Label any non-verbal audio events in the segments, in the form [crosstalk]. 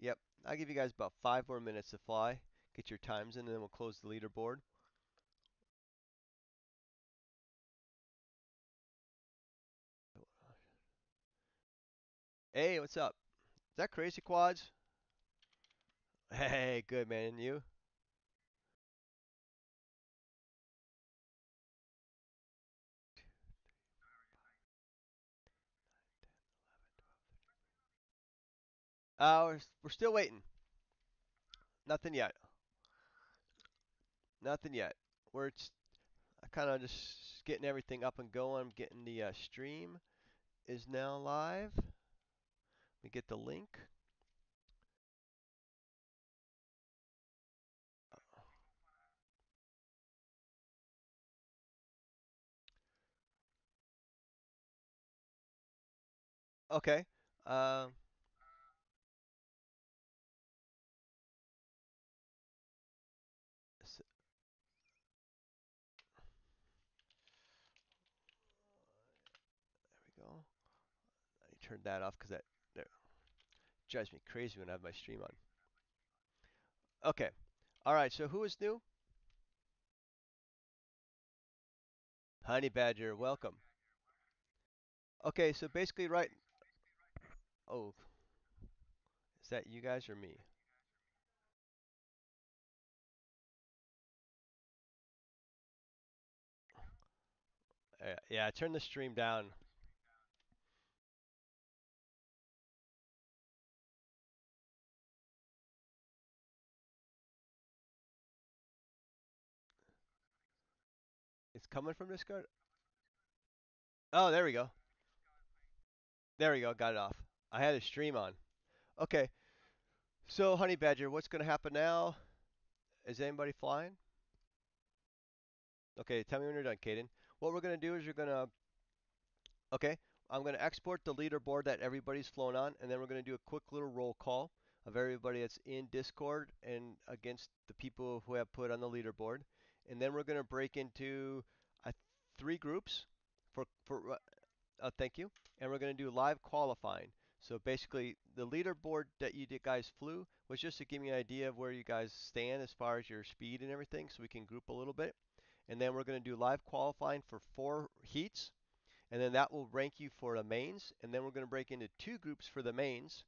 Yep. I'll give you guys about five more minutes to fly. Get your times in, and then we'll close the leaderboard. Hey, what's up? Is that crazy quads? Hey, good man. And you? Uh, we're, we're still waiting. Nothing yet. Nothing yet. We're kind of just getting everything up and going. I'm getting the uh, stream is now live. Let me get the link. Okay. Um, s- there we go. I turned that off because that there, drives me crazy when I have my stream on. Okay. All right. So who is new? Honey Badger, welcome. Okay. So basically, right. Oh, is that you guys or me? Uh, yeah. Turn the stream down. Coming from Discord. Oh, there we go. There we go. Got it off. I had a stream on. Okay. So, Honey Badger, what's going to happen now? Is anybody flying? Okay, tell me when you're done, Caden. What we're going to do is you're going to, okay, I'm going to export the leaderboard that everybody's flown on, and then we're going to do a quick little roll call of everybody that's in Discord and against the people who have put on the leaderboard. And then we're going to break into three groups for, for uh, thank you. And we're going to do live qualifying. So basically, the leaderboard that you did guys flew was just to give me an idea of where you guys stand as far as your speed and everything, so we can group a little bit. And then we're going to do live qualifying for four heats, and then that will rank you for the mains. And then we're going to break into two groups for the mains,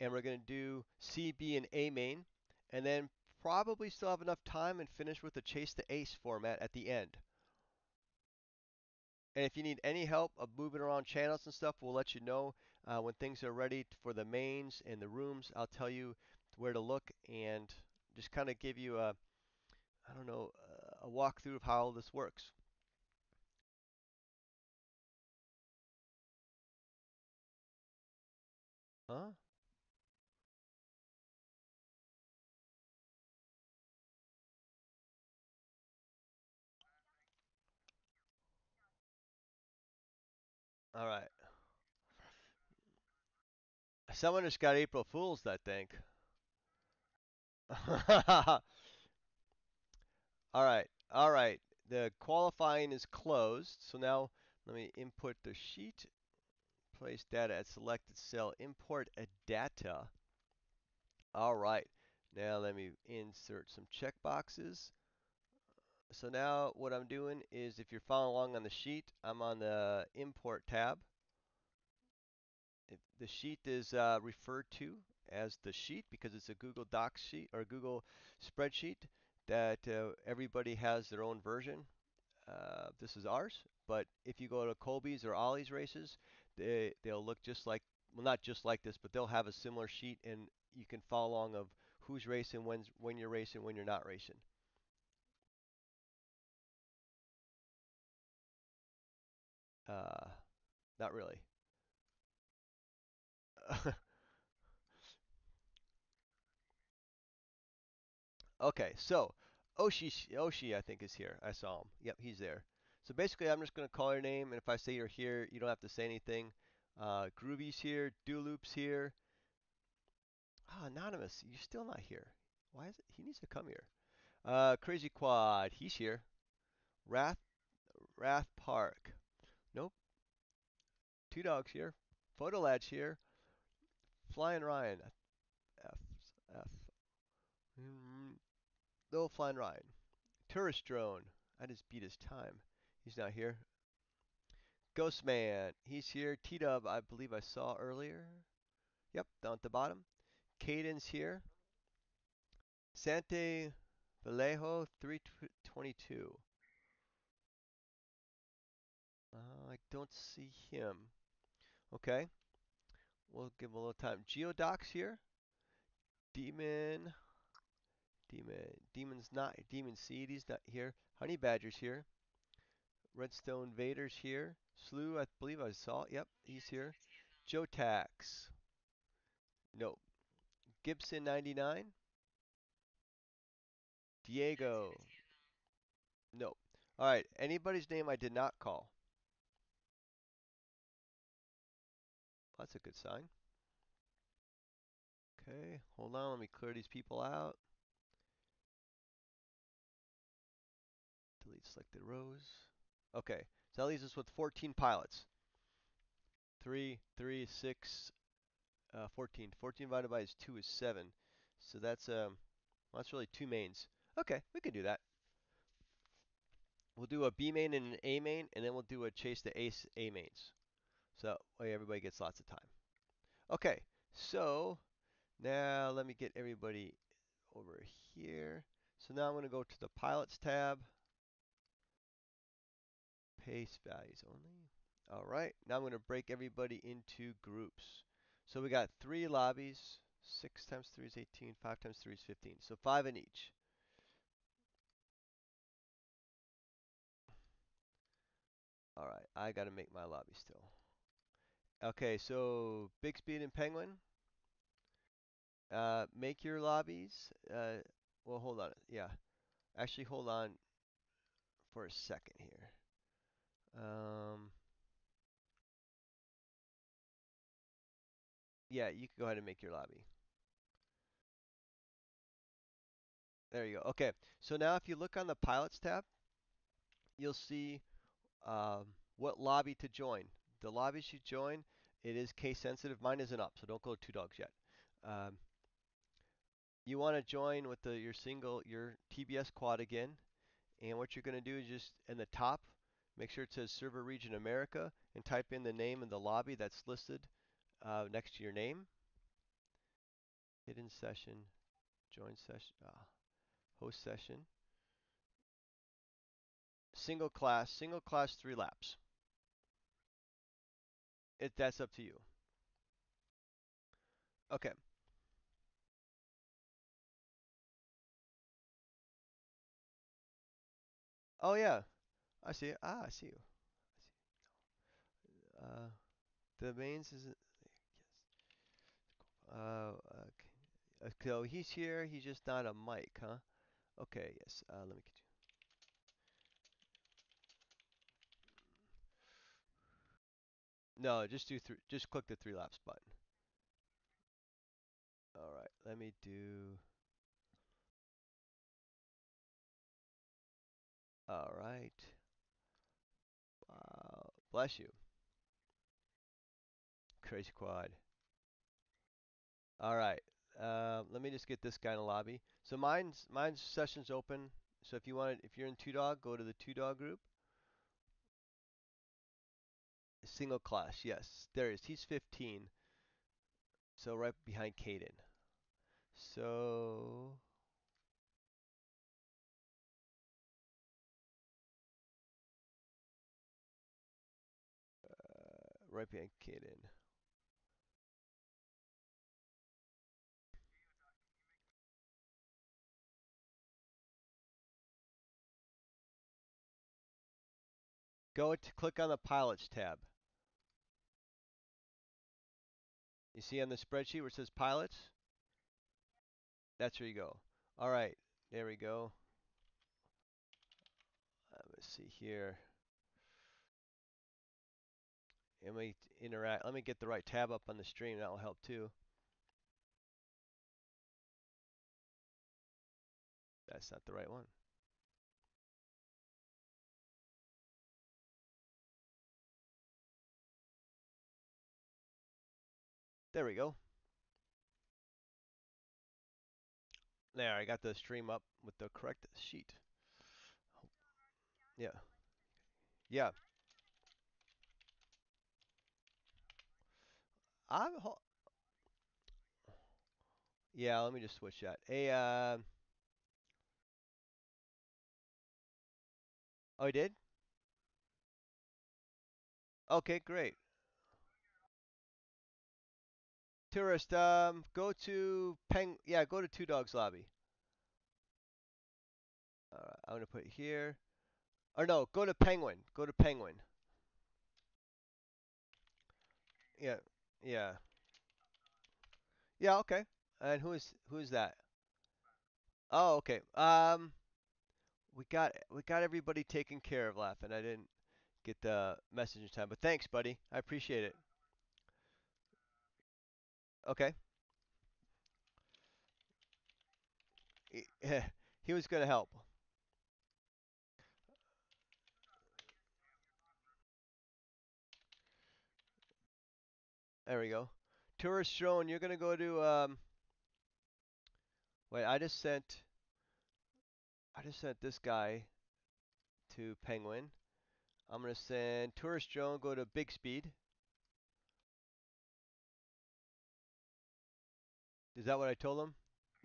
and we're going to do C, B, and A main, and then probably still have enough time and finish with the chase the ace format at the end. And if you need any help of moving around channels and stuff, we'll let you know uh, when things are ready for the mains and the rooms. I'll tell you where to look and just kind of give you a, I don't know, a walkthrough of how this works. Huh? All right. Someone just got April Fools, I think. [laughs] All right. All right. The qualifying is closed. So now let me input the sheet. Place data at selected cell. Import a data. All right. Now let me insert some checkboxes. So now what I'm doing is if you're following along on the sheet, I'm on the import tab. The sheet is uh, referred to as the sheet because it's a Google Docs sheet or Google spreadsheet that uh, everybody has their own version. Uh, this is ours, but if you go to Colby's or Ollie's races, they they'll look just like well not just like this, but they'll have a similar sheet and you can follow along of who's racing, when when you're racing, when you're not racing. Uh, not really. [laughs] okay, so Oshi, Oshi, I think is here. I saw him. Yep, he's there. So basically, I'm just gonna call your name, and if I say you're here, you don't have to say anything. Uh, Groovy's here. Loop's here. Ah, Anonymous, you're still not here. Why is it? He needs to come here. Uh, Crazy Quad, he's here. Wrath, Wrath Park. Nope. Two dogs here. Photo Latch here. Flying Ryan. F. F. Mm, mm-hmm. little Flying Ryan. Tourist Drone. I just beat his time. He's not here. Ghost Man. He's here. T Dub, I believe I saw earlier. Yep, down at the bottom. Cadence here. Sante Vallejo 322. Uh, I don't see him. Okay. We'll give him a little time. Geodocs here. Demon. Demon. Demon's not. Demon Seed, he's not here. Honey Badger's here. Redstone Vader's here. Slew, I believe I saw. Yep, he's here. Joe Tax. Nope. Gibson 99. Diego. Nope. All right. Anybody's name I did not call. That's a good sign. Okay, hold on. Let me clear these people out. Delete selected rows. Okay, so that leaves us with 14 pilots. 3, 3, 6, uh, 14. 14 divided by is 2 is 7. So that's um, well, that's really two mains. Okay, we can do that. We'll do a B main and an A main, and then we'll do a chase ace A mains. So way everybody gets lots of time. Okay, so now let me get everybody over here. So now I'm going to go to the pilots tab. Paste values only. All right, now I'm going to break everybody into groups. So we got three lobbies. 6 times 3 is 18, 5 times 3 is 15. So 5 in each. All right, I got to make my lobby still. Okay, so Big Speed and Penguin. Uh, make your lobbies. Uh, well, hold on. Yeah, actually, hold on for a second here. Um, yeah, you can go ahead and make your lobby. There you go. Okay, so now if you look on the Pilots tab, you'll see um, what lobby to join. The lobbies you join, it is case sensitive. Mine isn't up, so don't go two dogs yet. Um, you want to join with the, your single, your TBS quad again. And what you're going to do is just in the top, make sure it says Server Region America and type in the name of the lobby that's listed uh, next to your name. Hidden session, join session, uh, host session. Single class, single class three laps. It, that's up to you. Okay. Oh yeah, I see. Ah, I see you. I see. Uh, the mains is yes. Uh, okay. So he's here. He's just not a mic, huh? Okay. Yes. Uh, let me get No, just do three. Just click the three laps button. All right. Let me do. All right. Wow. Bless you. Crazy quad. All right. Uh, let me just get this guy in the lobby. So mine's mine's session's open. So if you want, if you're in two dog, go to the two dog group. Single class, yes. There he is. He's 15. So right behind Caden. So uh, right behind Caden. Go to click on the pilots tab. You see on the spreadsheet where it says pilots? That's where you go. All right, there we go. Let's see here. Let me interact. Let me get the right tab up on the stream. That will help too. That's not the right one. There we go. There, I got the stream up with the correct sheet. Yeah. Yeah. I'm. Yeah. Let me just switch that. Hey. Uh, oh, you did? Okay. Great. Tourist. Um. Go to Peng. Yeah. Go to Two Dogs Lobby. Uh, I'm gonna put it here. Or no. Go to Penguin. Go to Penguin. Yeah. Yeah. Yeah. Okay. And who is who is that? Oh. Okay. Um. We got we got everybody taken care of, laughing. I didn't get the message in time, but thanks, buddy. I appreciate it. Okay. [laughs] He, was gonna help. There we go. Tourist drone. You're gonna go to um. Wait, I just sent. I just sent this guy to Penguin. I'm gonna send tourist drone. Go to Big Speed. Is that what I told him?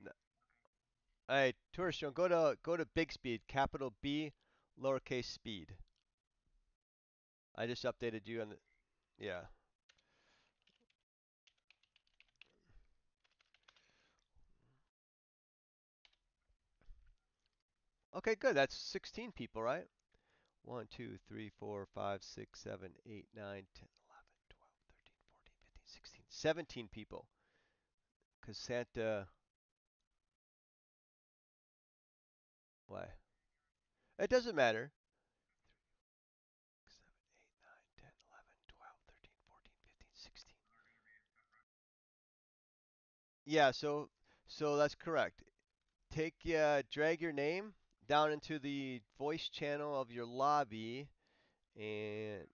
No. Hey, tourist drone. Go to go to Big Speed. Capital B, lowercase speed. I just updated you on the. Yeah. Okay, good. That's 16 people, right? 1, 2, 3, 4, 5, 6, 7, 8, 9, 10, 11, 12, 13, 14, 15, 16, 17 people. Because Santa. Why? It doesn't matter. 7, 8, 9, 10, 11, 12, 13, 14, 15, 16. Yeah, so so that's correct. Take uh, drag your name down into the voice channel of your lobby, and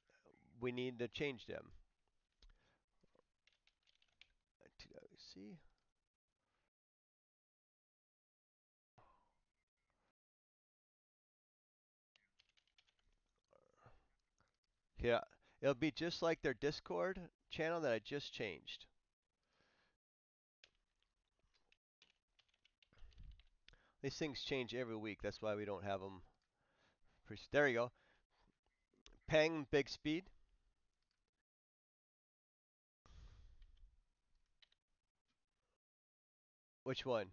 we need to change them. See? Yeah, it'll be just like their Discord channel that I just changed. These things change every week. That's why we don't have them. There you go. Peng Big Speed. Which one?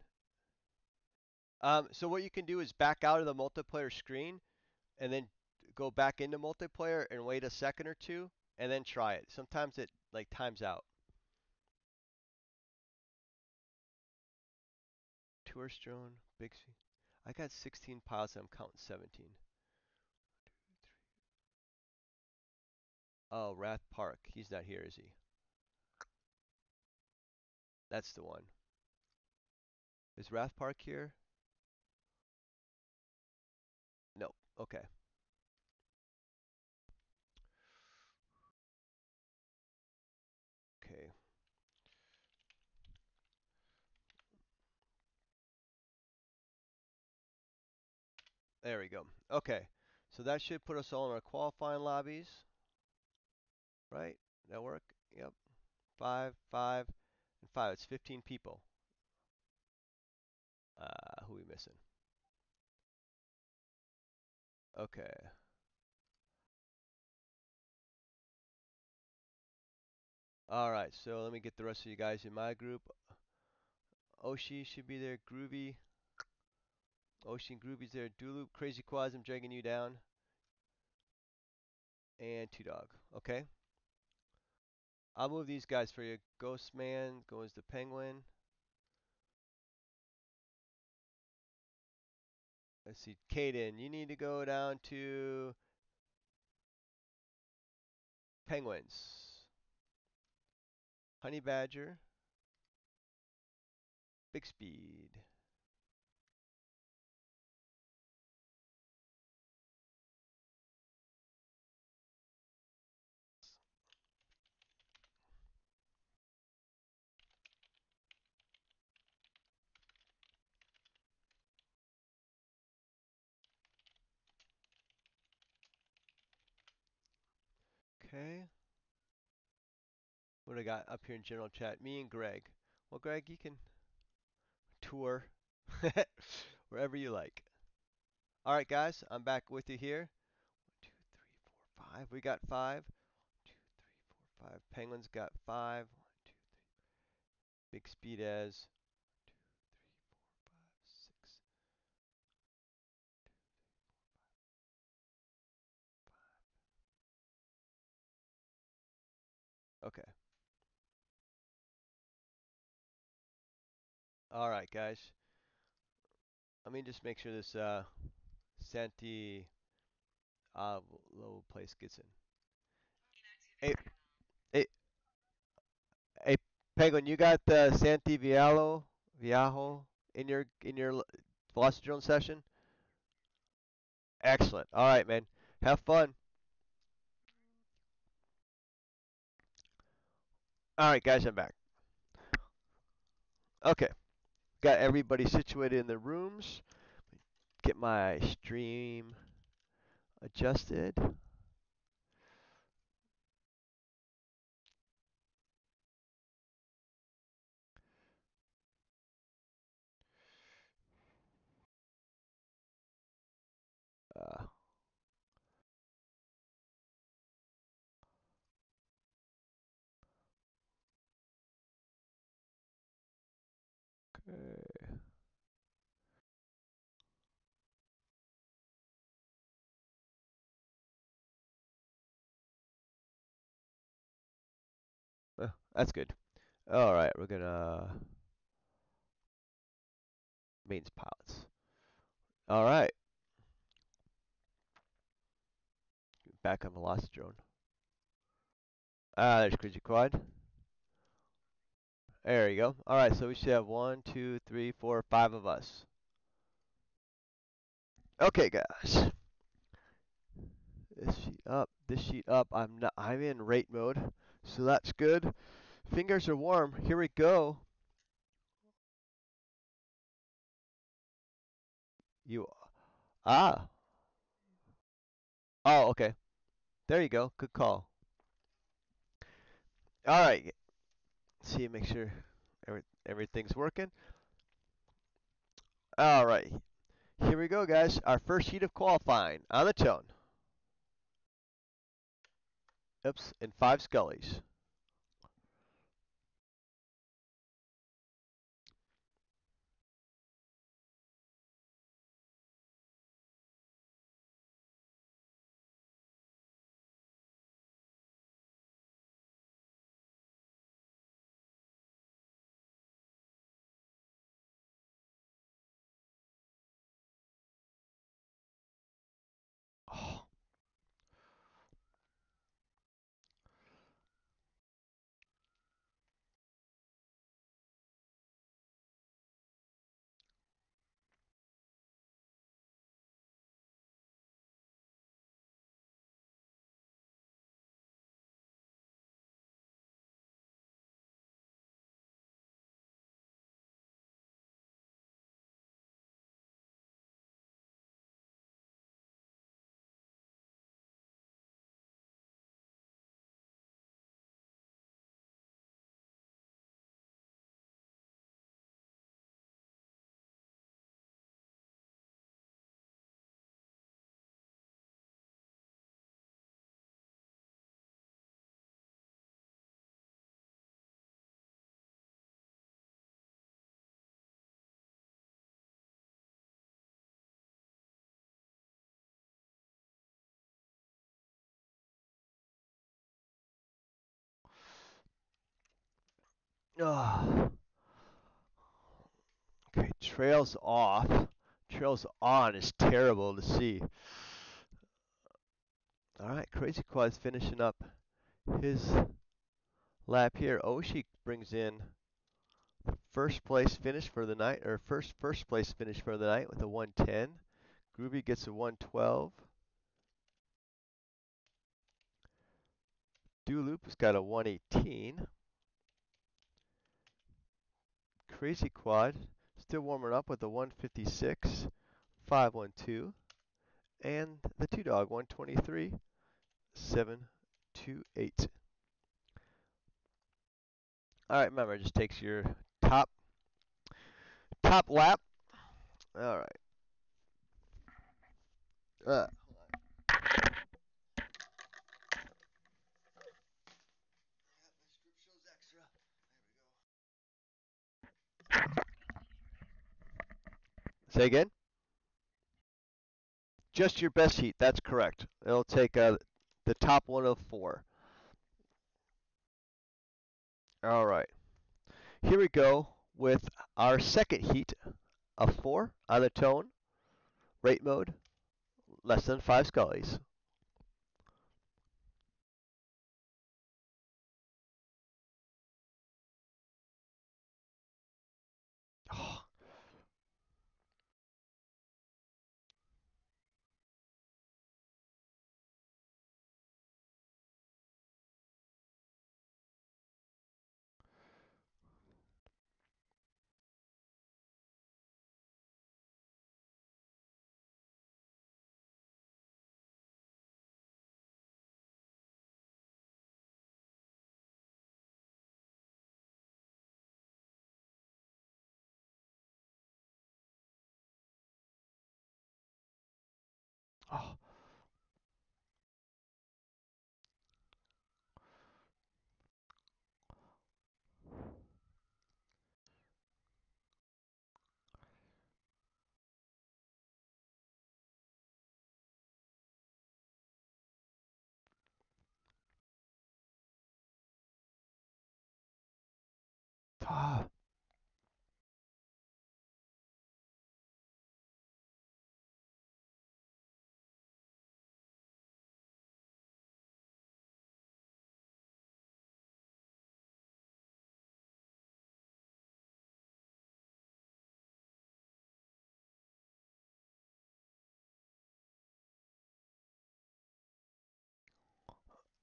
Um, so what you can do is back out of the multiplayer screen and then go back into multiplayer and wait a second or two and then try it. Sometimes it like times out. Tourist drone. I got 16 pilots and I'm counting 17. Oh, Rath Park. He's not here, is he? That's the one. Is Rath Park here? No. Okay. There we go. Okay. So that should put us all in our qualifying lobbies. Right? That work? Yep. Five, five, and five. It's 15 people. Uh, who we missing? Okay. All right. So let me get the rest of you guys in my group. Oshi should be there. Groovy. Ocean Groovy's there. Dulup, Crazy Quads, I'm dragging you down. And Two Dog. Okay. I'll move these guys for you. Ghost Man goes to Penguin. Let's see. Caden, you need to go down to Penguins. Honey Badger. Big Speed. Okay. What I got up here in general chat? Me and Greg. Well, Greg, you can tour [laughs] wherever you like. All right, guys, I'm back with you here. One, two, three, four, five. We got five. One, two, three, four, five. Penguins got five. One, two, three. Big speed as. One, two, three, four, five, six. Okay. All right, guys. Let me just make sure this uh, Santi uh, low place gets in. Hey, hey, hey, Penguin, you got the Santi Vialo, Viajo in your in your Velocidrone session? Excellent. All right, man. Have fun. All right, guys, I'm back. Okay, got everybody situated in their rooms. Get my stream adjusted. That's good. All right, we're gonna mains pilots. All right, back on Velocidrone. Ah, there's Crazy Quad. There you go. All right, so we should have one, two, three, four, five of us. Okay, guys. This sheet up, this sheet up. I'm not. I'm in rate mode, so that's good. Fingers are warm. Here we go. You. Ah. Oh, okay. There you go. Good call. All right. See, make sure every, everything's working. All right. Here we go, guys. Our first heat of qualifying on the tone. Oops, and five scullies. Okay, trails off. Trails on is terrible to see. All right, Crazy Quad's finishing up his lap here. Oshi brings in first place finish for the night, or first first place finish for the night with a 110. Groovy gets a 112. Dooloop's got a 118. Crazy Quad still warming up with the 156, 512. And the two dog 123, 7 2.28. All right, remember, it just takes your top top lap. All right. Uh, Say again? Just your best heat, that's correct. It'll take uh, the top one of four. All right. Here we go with our second heat of four on the tone, rate mode, less than five scullies.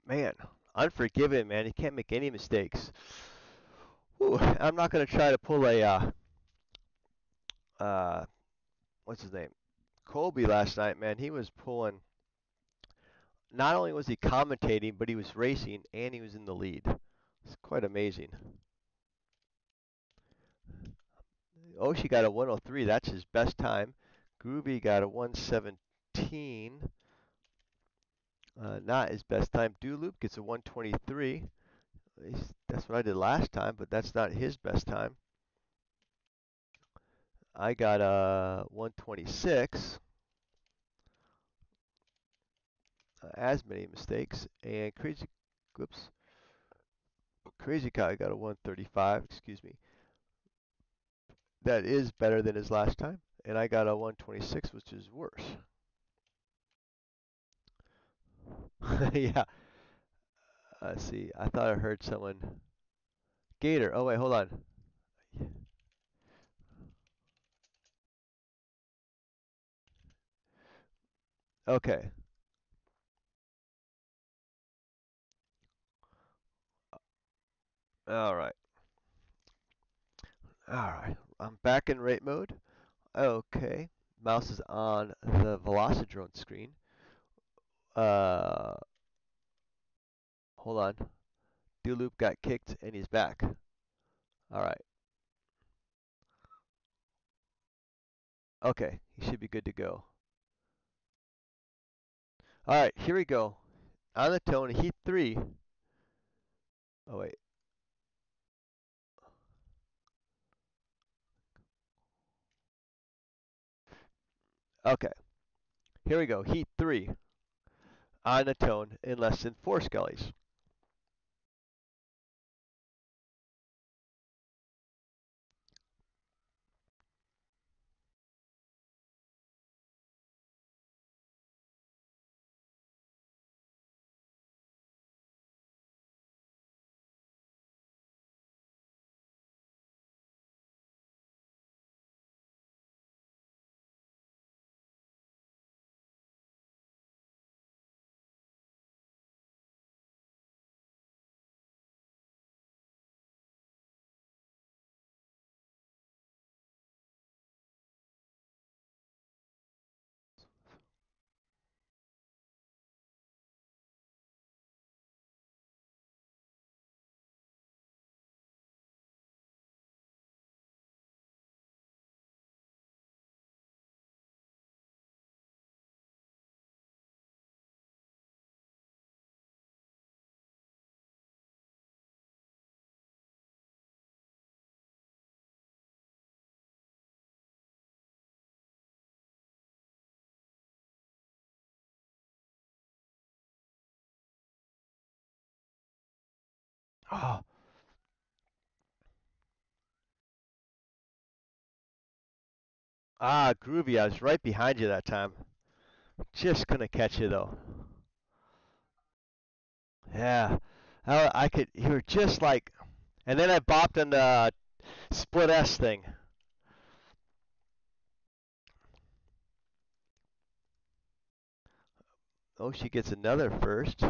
Man, unforgiven, man. He can't make any mistakes. I'm not going to try to pull a, uh, uh, what's his name? Colby last night, man. He was pulling, not only was he commentating, but he was racing and he was in the lead. It's quite amazing. Oshie got a 103. That's his best time. Groovy got a 117. Uh, not his best time. Do loop gets a 123. That's what I did last time, but that's not his best time. I got a 126. Uh, as many mistakes. And Crazy, whoops. Crazy Guy got a 135, excuse me. That is better than his last time. And I got a 126, which is worse. [laughs] yeah. Let's see. I thought I heard someone. Gator. Oh, wait, hold on. Okay. All right. All right. I'm back in rate mode. Okay. Mouse is on the Velocidrone screen. Uh, hold on. Loop got kicked and he's back. All right. Okay, he should be good to go. All right, here we go. On the tone, heat three. Oh wait. Okay. Here we go. Heat three. On a tone in less than four scullies. Oh. Ah, Groovy, I was right behind you that time. Just gonna catch you though. Yeah. I, I could, you were just like, and then I bopped on the split S thing. Oh, she gets another first.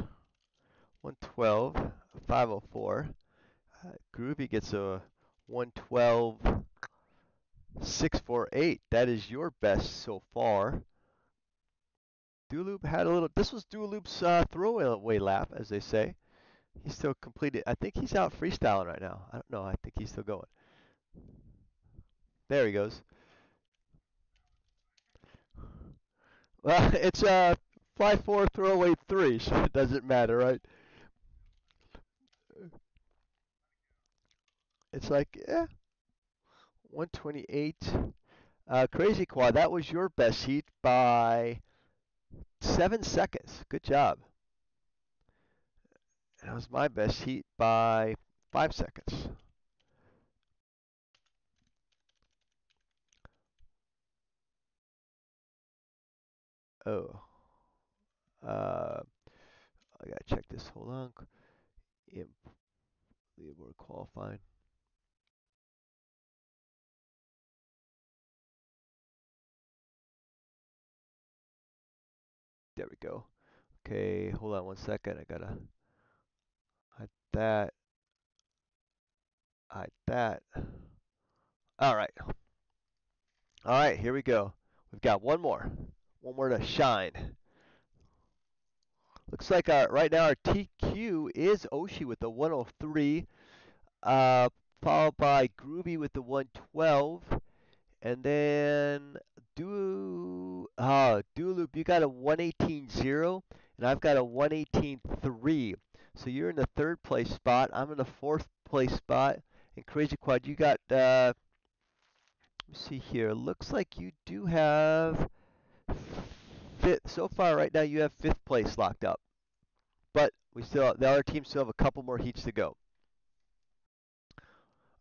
112, 504. Uh, Groovy gets a 112, 648. That is your best so far. Dulup had a little. This was Dulup's uh, throwaway lap, as they say. He's still completed. I think he's out freestyling right now. I don't know. I think he's still going. There he goes. Well, [laughs] it's a uh, fly four, throwaway three, so it doesn't matter, right? It's like, yeah, 128. Uh, Crazy Quad, that was your best heat by seven seconds. Good job. That was my best heat by five seconds. Oh. Uh, I gotta check this. Hold on. Leaderboard qualifying. We go. Okay, hold on one second. I gotta hide that. Hide that. All right. All right, here we go. We've got one more. One more to shine. Looks like our right now our TQ is Oshi with the 103, uh, followed by Groovy with the 112, and then Du uh, Dulup, you got a 118.0, and I've got a 118.3. So you're in the third place spot. I'm in the fourth place spot. And Crazy Quad, you got uh, let me see here. Looks like you do have fifth, so far right now you have fifth place locked up. But we still the other teams still have a couple more heats to go.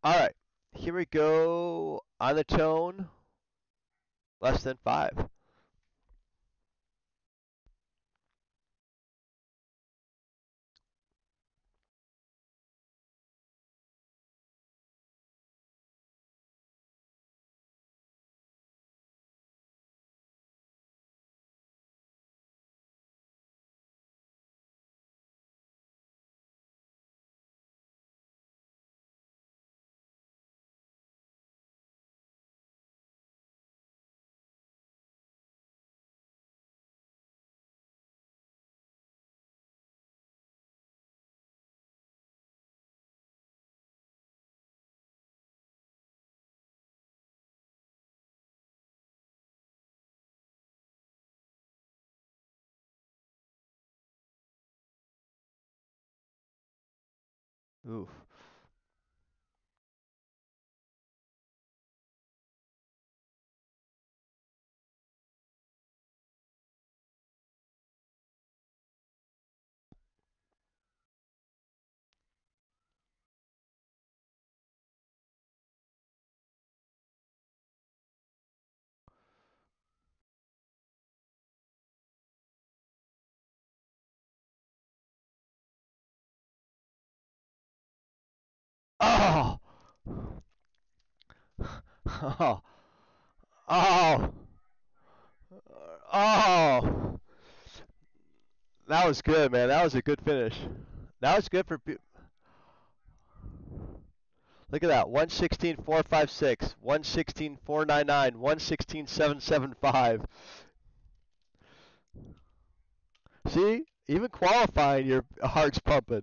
All right, here we go on the tone. Less than five. Oof. Oh! [laughs] Oh! Oh! That was good, man. That was a good finish. That was good for. Look at that. 116.456, 116.499, 116.775. See? Even qualifying, your heart's pumping.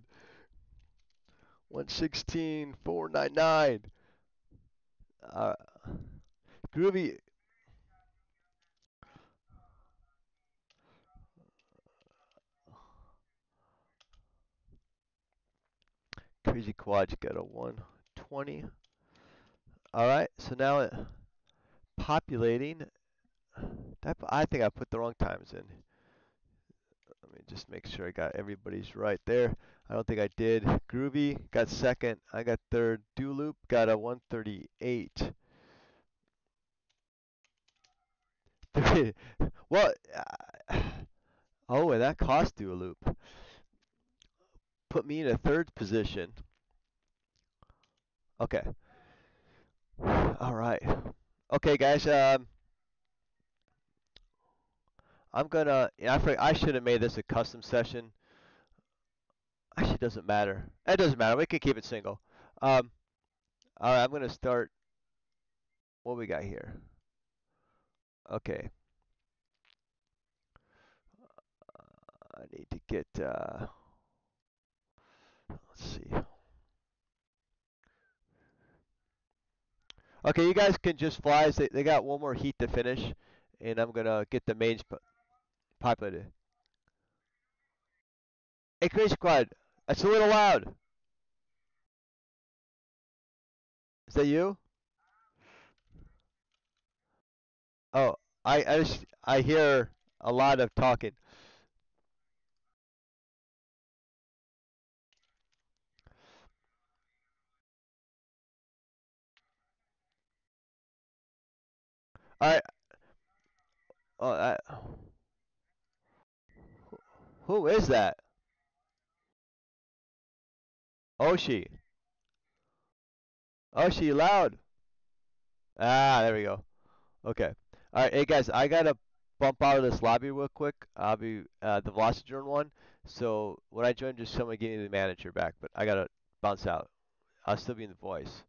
116.499. Uh, Groovy. Crazy Quad got a 120. All right, so now it, populating. I think I put the wrong times in. Let me just make sure I got everybody's right there. I don't think I did. Groovy got second. I got third. Do Loop got a 138. [laughs] well, uh, oh, and that cost Do Loop. Put me in a third position. Okay. [sighs] All right. Okay, guys. Um, I'm gonna. I I should have made this a custom session. Actually, doesn't matter. It doesn't matter. We can keep it single. Um, all right. I'm gonna start. What we got here? Okay. Uh, I need to get. Uh, let's see. Okay, you guys can just fly. They, they got one more heat to finish, and I'm gonna get the mains populated. Hey, Crazy Quad, that's a little loud. Is that you? Oh, I I just I hear a lot of talking. All right. Oh, I, who is that? Oshi. Oshi, loud. Ah, there we go. Okay. All right, hey guys, I gotta bump out of this lobby real quick. I'll be uh, the Velocigen one. So when I join, just someone give me the manager back. But I gotta bounce out. I'll still be in the voice.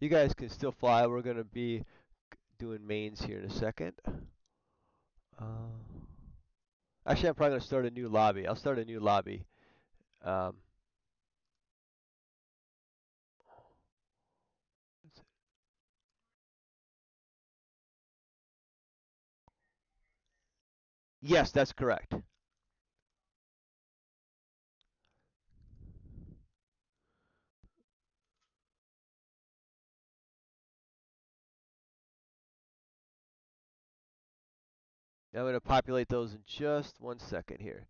You guys can still fly. We're gonna be doing mains here in a second. Uh, actually, I'm probably gonna start a new lobby. I'll start a new lobby. Um, yes, that's correct. I'm going to populate those in just one second here.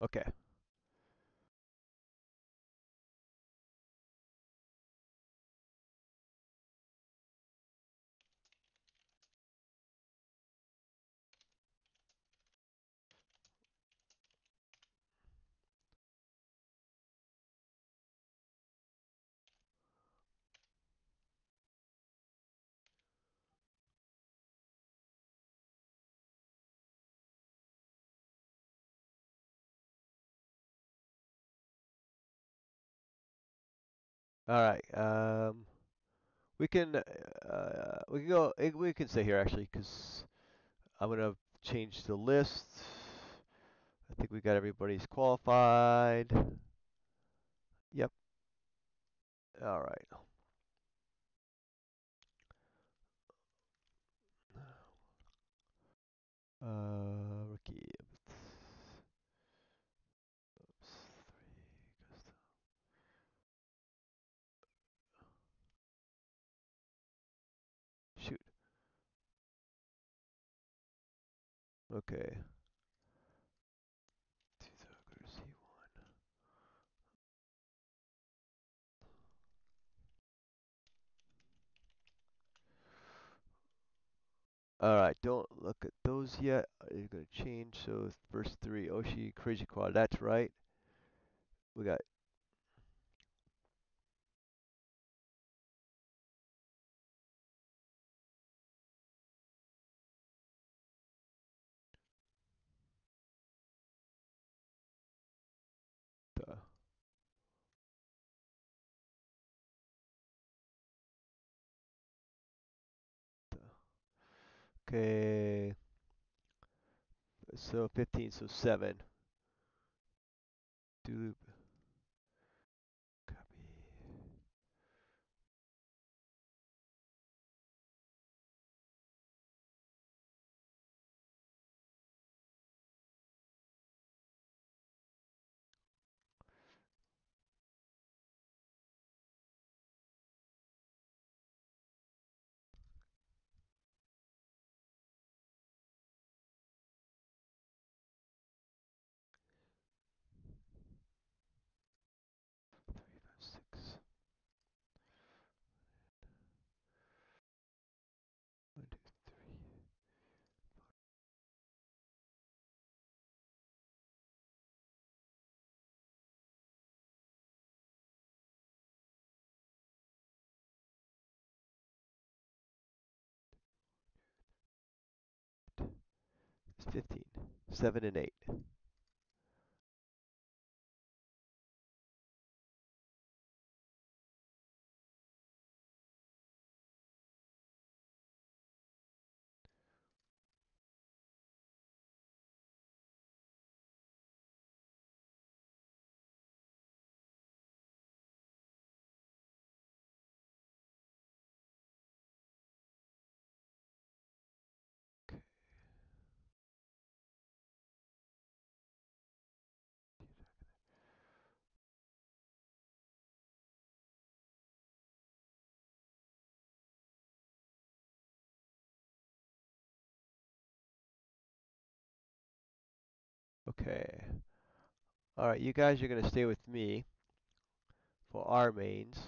Okay. All right. Um, we can uh, we can go. Eh, we can stay here actually, because I'm gonna change the list. I think we got everybody's qualified. Yep. All right. Uh, Okay. Alright, don't look at those yet. You're going to change. So, verse 3, Oshi, crazy quad. That's right. We got okay. So 15. So seven. Do loop. Copy. Three, five, six. One, two, three. 15. 7 and 8. Okay. All right, you guys are gonna stay with me for our mains.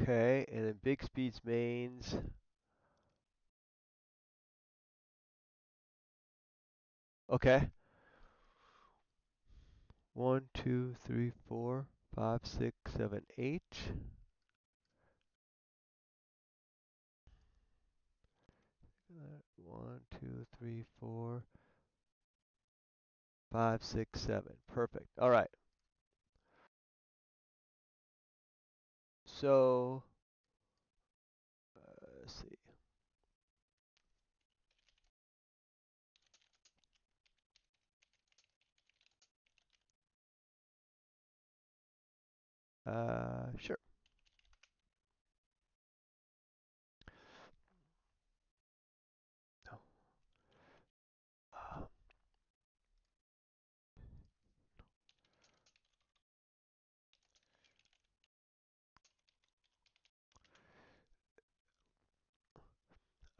Okay, and then big speeds mains. Okay. One, two, three, four, five, six, seven, eight. One, two, three, four, five, six, seven. Perfect. All right. So, uh, let's see. Uh, sure.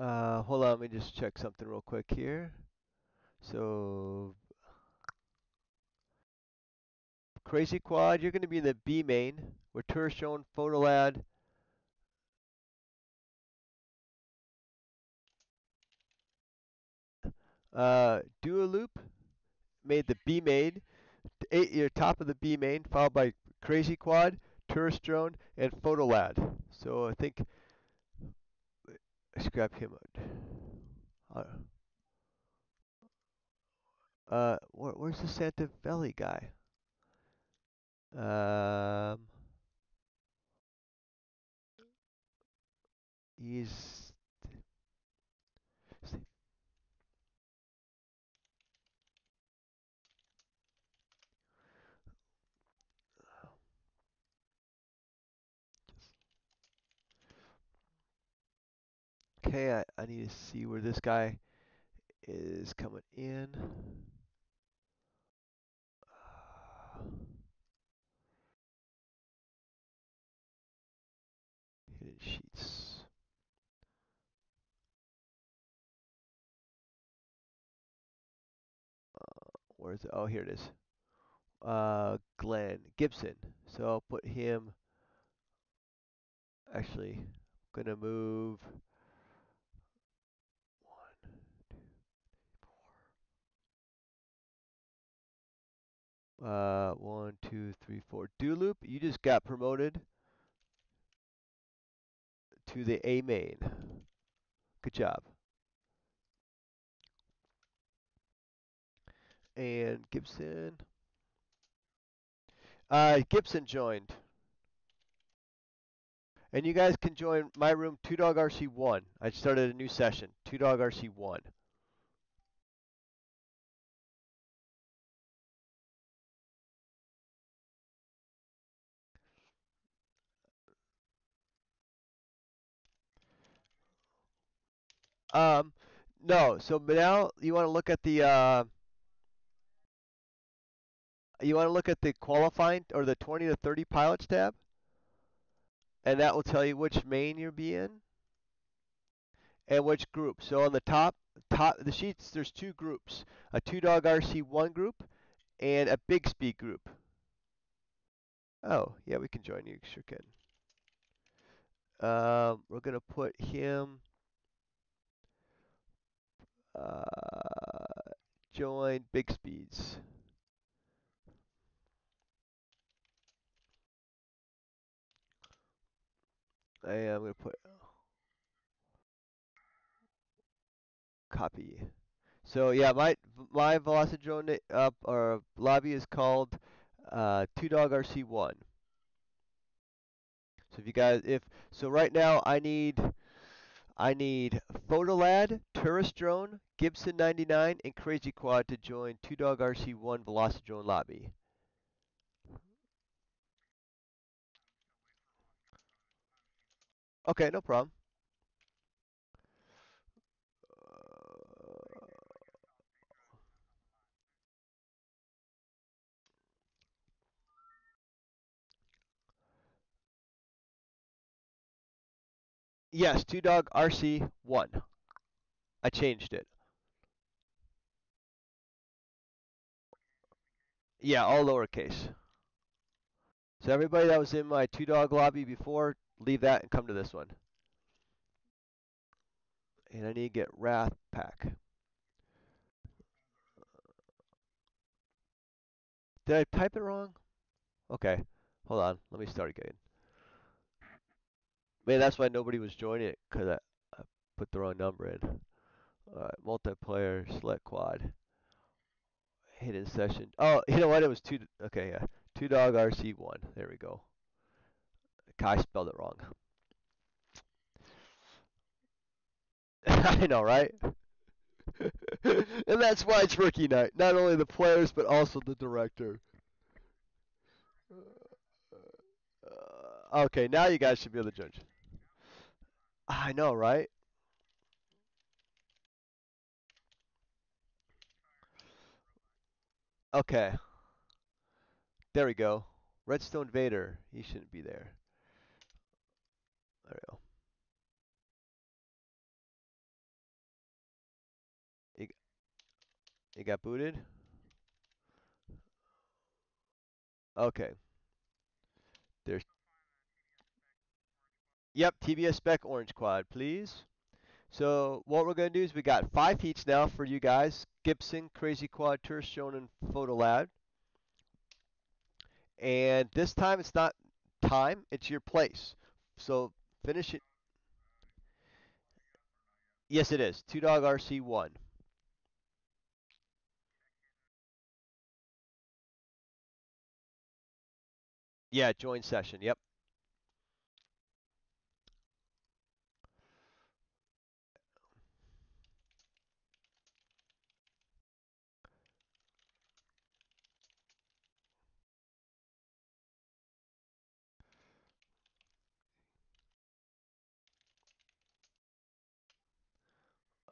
Uh, hold on, let me just check something real quick here. So, Crazy Quad, you're going to be in the B main, where tour shown, Photolad. Uh, Do Loop made the B main, eight, your top of the B main, followed by Crazy Quad, Tourist Drone, and Photolad. So I think scrap him out. Uh, uh where, where's the Santa Valley guy? Um, he's okay. I, I need to see where this guy is coming in. [sighs] Hidden sheets. Uh, where is it? Oh, here it is. uh, Glenn Gibson. So I'll put him. Actually, I'm gonna move uh, one, two, three, four. Do loop, you just got promoted to the A main. Good job. And Gibson. Uh, Gibson joined. And you guys can join my room, 2DogRC1. I started a new session, 2DogRC1. Um, no. So now you want to look at the uh, you want to look at the qualifying or the 20 to 30 pilots tab, and that will tell you which main you'll be in and which group. So on the top top the sheets, there's two groups: a two dog RC one group and a big speed group. Oh, yeah, we can join you. Sure can. Um, we're gonna put him. Uh, join big speeds. I am gonna put copy. So yeah, my my Velocidrone uh, or lobby is called uh, Two Dog RC One. So if you guys, if so, right now I need I need Photolad, Tourist Drone, Gibson 99, and Crazy Quad to join Two Dog RC One Velocidrone lobby. Okay, no problem. Yes, two dog RC one. I changed it. Yeah, all lowercase. So everybody that was in my two dog lobby before, leave that and come to this one. And I need to get Wrath Pack. Did I type it wrong? Okay, hold on. Let me start again. Maybe that's why nobody was joining it, because I, I put the wrong number in. Alright, multiplayer, select quad. Hidden session. Oh, [laughs] you know what? It was two. Okay, yeah. Two dog RC1. There we go. I spelled it wrong. [laughs] I know, right? [laughs] and that's why it's rookie night. Not only the players, but also the director. Uh, okay, now you guys should be able to judge. I know, right? Okay. There we go. Redstone Vader. He shouldn't be there. There we go. You got booted? Okay. There's. Yep, TBS spec orange quad, please. So what we're going to do is we got five heats now for you guys. Gibson, Crazy Quad, Tourist Drone in Photolad. And this time it's not time, it's your place. So finish it. Yes, it is. Two Dog RC1. Yeah, join session. Yep.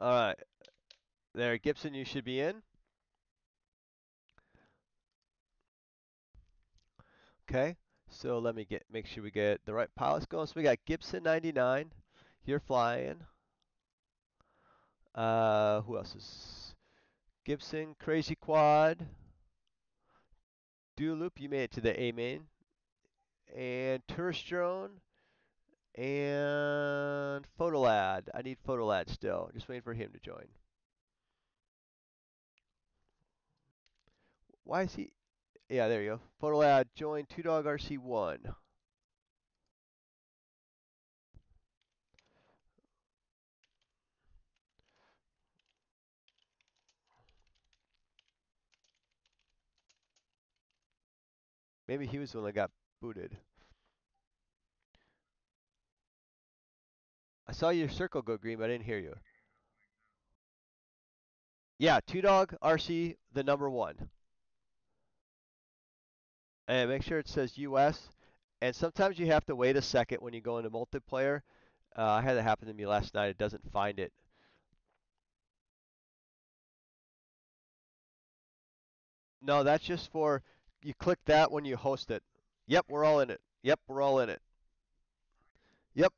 All right. There, Gibson, you should be in. Okay. So let me get make sure we get the right pilots going. So we got Gibson 99. You're flying. Uh, who else is Gibson Crazy Quad? Do loop, you made it to the A main. And Tourist Drone and Photolad. I need Photolad still. Just waiting for him to join. Why is he? Yeah, there you go. Photolad join Two Dog RC one. Maybe he was the one that got booted. I saw your circle go green, but I didn't hear you. Yeah, two dog RC the number one. And make sure it says US. And sometimes you have to wait a second when you go into multiplayer. Uh, I had that happen to me last night. It doesn't find it. No, that's just for you click that when you host it. Yep, we're all in it. Yep, we're all in it. Yep.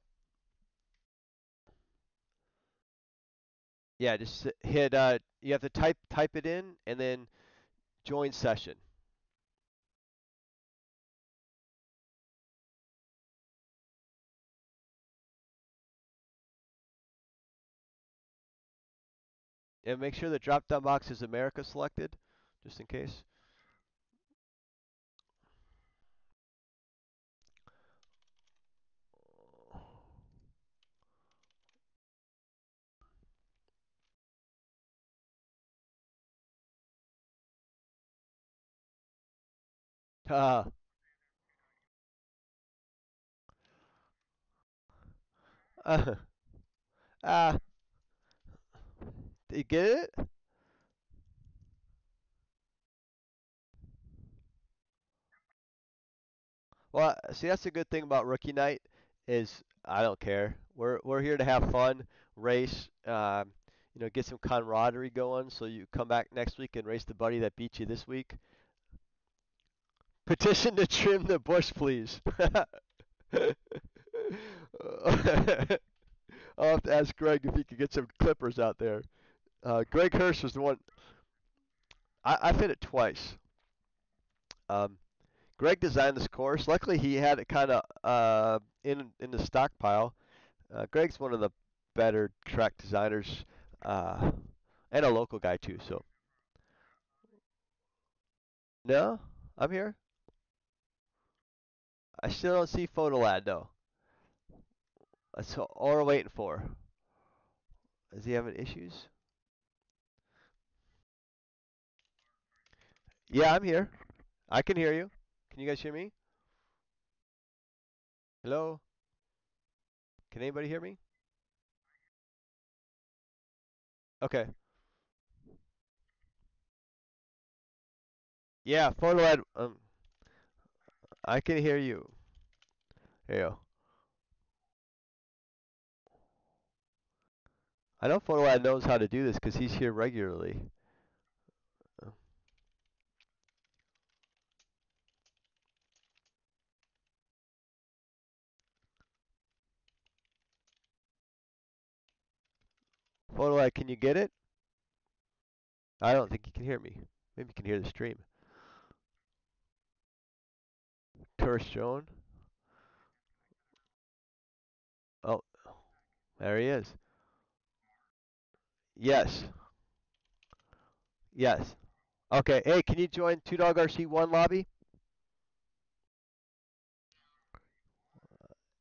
Yeah, just hit uh you have to type type it in and then join session. And make sure the drop down box is America selected, just in case. Uh, ah. Did [laughs] you get it? Well, see, that's the good thing about rookie night is I don't care. We're we're here to have fun, race, um, you know, get some camaraderie going. So you come back next week and race the buddy that beat you this week. Petition to trim the bush, please. [laughs] I'll have to ask Greg if he could get some clippers out there. Uh, Greg Hirsch was the one. I, I fit it twice. Um, Greg designed this course. Luckily, he had it kind of uh, in in the stockpile. Uh, Greg's one of the better track designers, uh, and a local guy too. So, no, I'm here. I still don't see Photolad though. That's all we're waiting for. Is he having issues? Yeah, I'm here. I can hear you. Can you guys hear me? Hello? Can anybody hear me? Okay. Yeah, Photolad. Um, I can hear you. Here you. I know Photolad knows how to do this because he's here regularly. Photolad, can you get it? I don't think you can hear me. Maybe you can hear the stream. Tourist Drone. Oh, there he is. Yes. Yes. Okay. Hey, can you join Two Dog RC One lobby?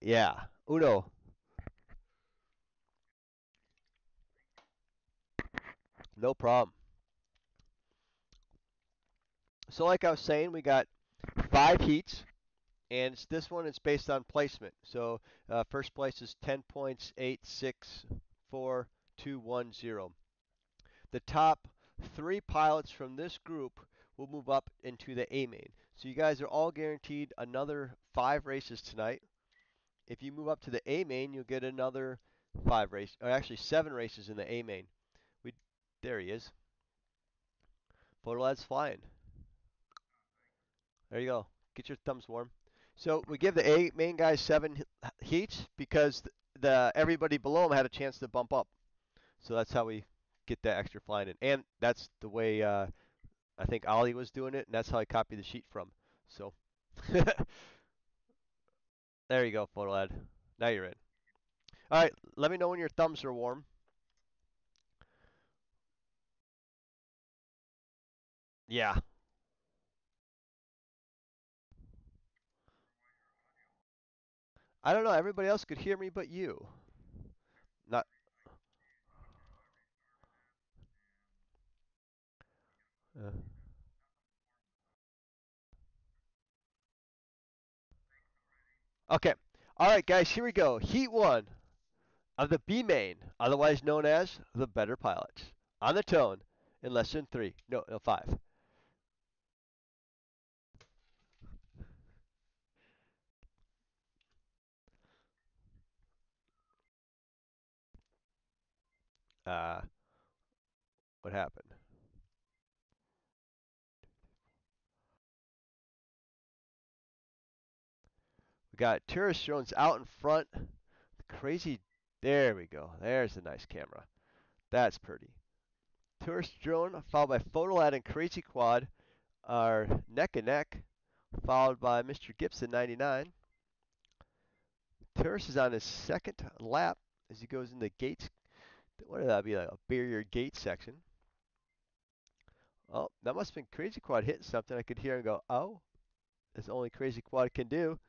Yeah. Uno. No problem. So like I was saying, we got five heats, and it's, this one is based on placement. So uh, first place is 10 points, 8, 6, 4, 2, 1, 0. The top three pilots from this group will move up into the A main. So you guys are all guaranteed another five races tonight. If you move up to the A main, you'll get another five races, or actually seven races in the A main. We, there he is. Photolad's flying. There you go. Get your thumbs warm. So we give the A main guys seven heats because the everybody below them had a chance to bump up. So that's how we get that extra flying in. And that's the way uh, I think Ollie was doing it, and that's how I copied the sheet from. So [laughs] there you go, Photolad. Now you're in. All right, let me know when your thumbs are warm. Yeah. I don't know. Everybody else could hear me but you. Not. Uh. Okay. All right, guys. Here we go. Heat one of the B main, otherwise known as the Better Pilots, on the tone in less than three. No, no, five. Uh, what happened? We got tourist drones out in front. Crazy. There we go. There's a nice camera. That's pretty. Tourist drone followed by Photolad and Crazy Quad are neck and neck, followed by Mr. Gibson 99. Tourist is on his second lap as he goes in the gates. What would that be like a barrier gate section? Oh, that must have been Crazy Quad hitting something. I could hear him go, oh, that's only Crazy Quad can do.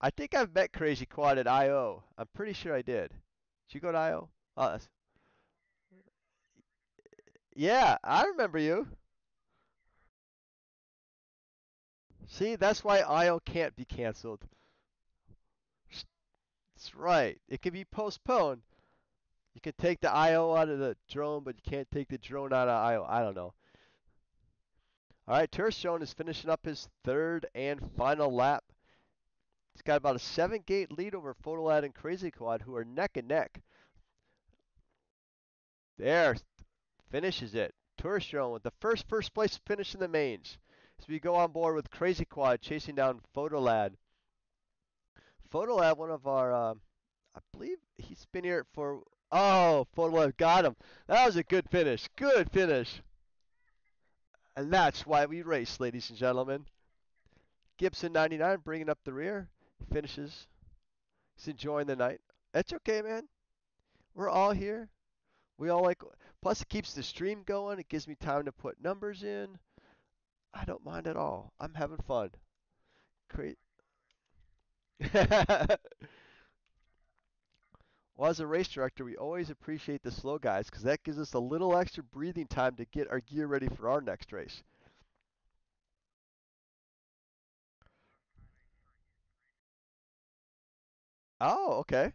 I think I've met Crazy Quad at I.O. I'm pretty sure I did. Did you go to I.O.? Oh, yeah, I remember you. See, that's why I.O. can't be canceled. That's right. It can be postponed. You can take the I.O. out of the drone, but you can't take the drone out of I.O. I don't know. All right, Turstone is finishing up his third and final lap. He's got about a seven gate lead over Photolad and Crazy Quad, who are neck and neck. There, finishes it. Tourist with the first first place finish in the mains. As we go on board with Crazy Quad chasing down Photolad. Photolad, one of our, uh, I believe he's been here for. Oh, Photolad got him. That was a good finish. Good finish. And that's why we race, ladies and gentlemen. Gibson 99 bringing up the rear. Finishes. He's enjoying the night. That's okay, man. We're all here. We all like. Plus, it keeps the stream going. It gives me time to put numbers in. I don't mind at all. I'm having fun. Great. [laughs] well, as a race director, we always appreciate the slow guys because that gives us a little extra breathing time to get our gear ready for our next race. Oh, okay.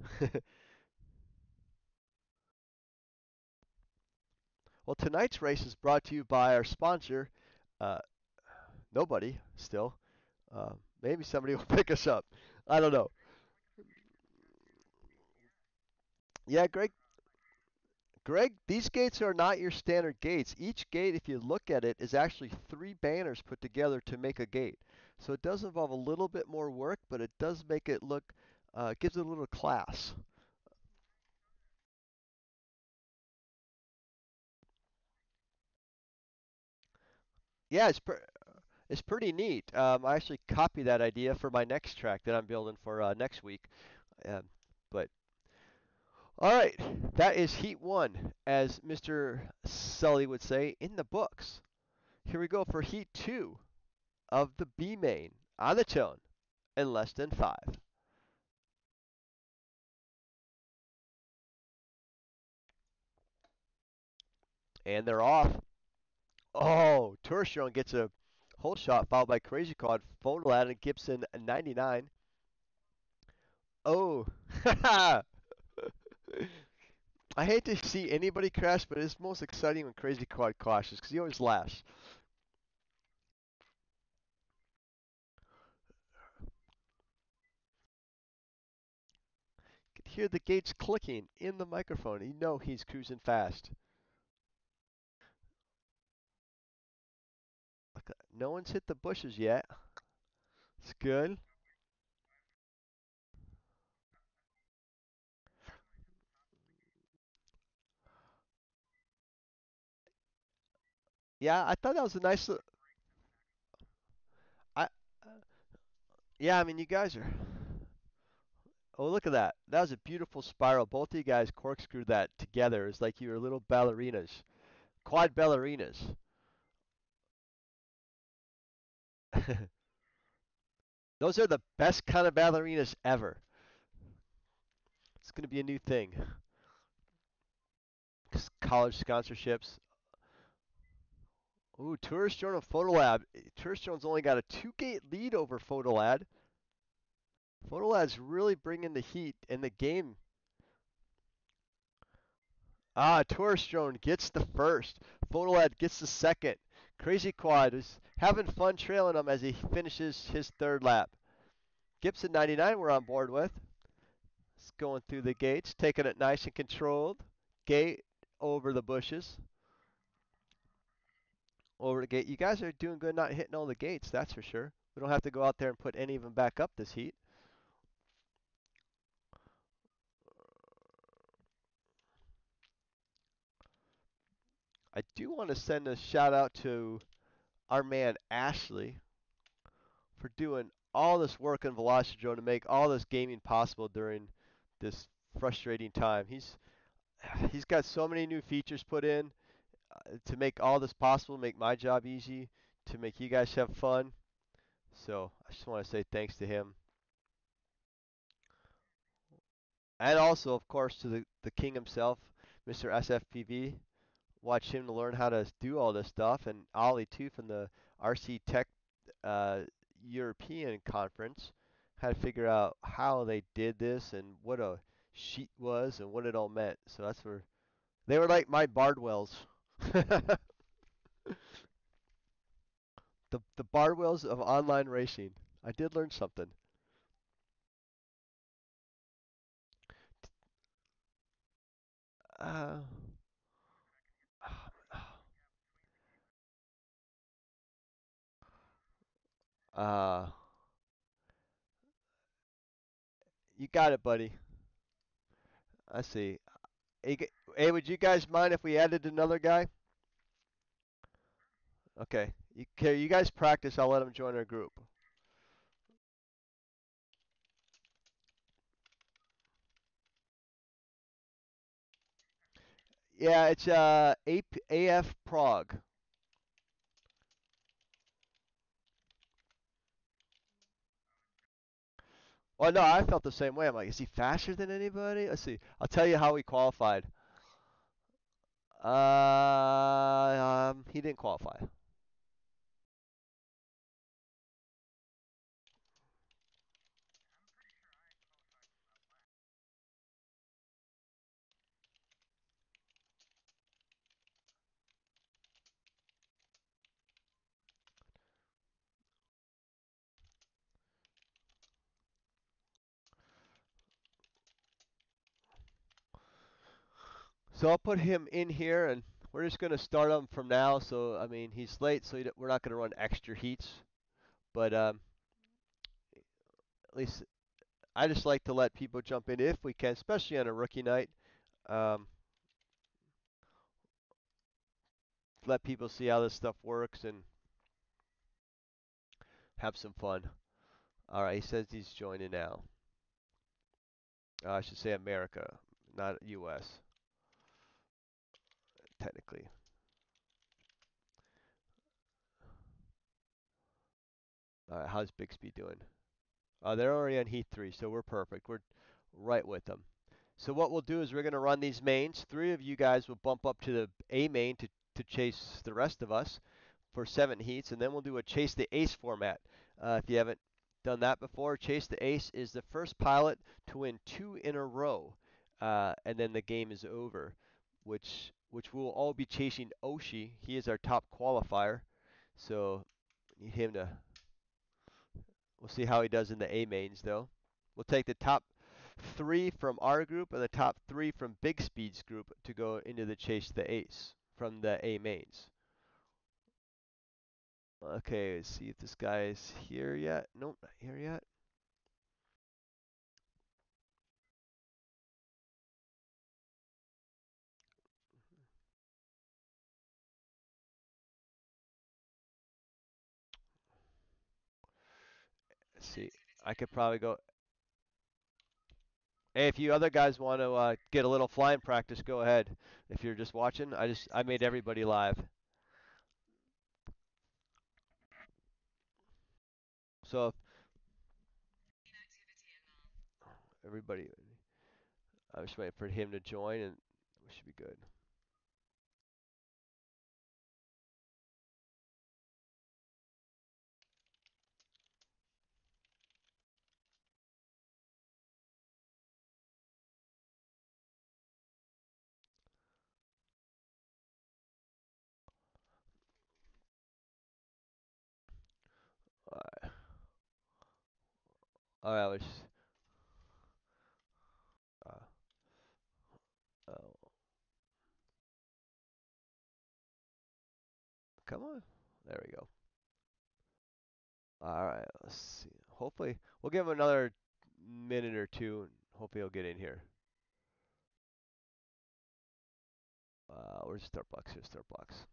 [laughs] well, tonight's race is brought to you by our sponsor, uh, nobody still. Uh, maybe somebody [laughs] will pick us up. I don't know. Yeah, Greg. Greg, these gates are not your standard gates. Each gate, if you look at it, is actually three banners put together to make a gate. So it does involve a little bit more work, but it does make it look, uh, gives it a little class. Yeah, it's it's pretty neat. Um, I actually copied that idea for my next track that I'm building for uh, next week. Um, but all right, that is Heat One, as Mr. Sully would say, in the books. Here we go for Heat Two of the B main on the tone in less than five. And they're off. Oh, Turstone gets a holeshot followed by Crazy Quad, Photolad and Gibson 99. Oh, [laughs] I hate to see anybody crash, but it's most exciting when Crazy Quad crashes because he always laughs. You can hear the gates clicking in the microphone. You know he's cruising fast. No one's hit the bushes yet. It's good. Yeah, I thought that was a nice. I. Yeah, I mean, you guys are. Oh, look at that. That was a beautiful spiral. Both of you guys corkscrewed that together. It's like you were little ballerinas, quad ballerinas. [laughs] Those are the best kind of ballerinas ever. It's going to be a new thing. College sponsorships. Ooh, Tourist Drone Photolad. Tourist Drone's only got a two-gate lead over Photolad. Photolad's really bringing the heat in the game. Ah, Tourist Drone gets the first. Photolad gets the second. Crazy Quad is having fun trailing him as he finishes his third lap. Gibson 99 we're on board with. It's going through the gates, taking it nice and controlled. Gate over the bushes. Over the gate. You guys are doing good not hitting all the gates, that's for sure. We don't have to go out there and put any of them back up this heat. I do want to send a shout out to our man Ashley for doing all this work in Velocidrone to make all this gaming possible during this frustrating time. He's he's got so many new features put in uh, to make all this possible, make my job easy, to make you guys have fun. So I just want to say thanks to him, and also of course to the the king himself, Mr. SFPV. Watch him to learn how to do all this stuff, and Ollie too from the RC Tech uh, European conference had to figure out how they did this and what a sheet was and what it all meant. So that's where they were like my Bardwells. [laughs] the the Bardwells of online racing. I did learn something. Uh, uh, you got it, buddy. I see. Hey, would you guys mind if we added another guy? Okay. You, okay, you guys practice. I'll let him join our group. Yeah, it's uh AF Prague. Well, no, I felt the same way. I'm like, is he faster than anybody? Let's see. I'll tell you how he qualified. Uh, um, he didn't qualify. So I'll put him in here, and we're just gonna start him from now. So I mean, he's late, so we're not gonna run extra heats. But um, at least I just like to let people jump in if we can, especially on a rookie night. Um, let people see how this stuff works and have some fun. All right, he says he's joining now. Uh, I should say America, not U.S. Technically. All right, how's Bixby doing? Uh, they're already on Heat 3, so we're perfect. We're right with them. So what we'll do is we're going to run these mains. Three of you guys will bump up to the A main to, to chase the rest of us for seven heats, and then we'll do a chase the ace format. Uh, if you haven't done that before, chase the ace is the first pilot to win two in a row, uh, and then the game is over, which which we'll all be chasing Oshi. He is our top qualifier, so need him to We'll see how he does in the A mains, though. We'll take the top three from our group and the top three from Big Speed's group to go into the chase the ace from the A mains. Okay, let's see if this guy is here yet. Nope, not here yet. See. I could probably go. Hey, if you other guys want to uh, get a little flying practice, go ahead. If you're just watching, I just I made everybody live. So everybody, I was waiting for him to join, and we should be good. Alright. Alright, let's. Uh, oh, come on. There we go. Alright, let's see. Hopefully, we'll give him another minute or two, and hopefully he'll get in here. Uh, where's Starbucks? Here's Starbucks.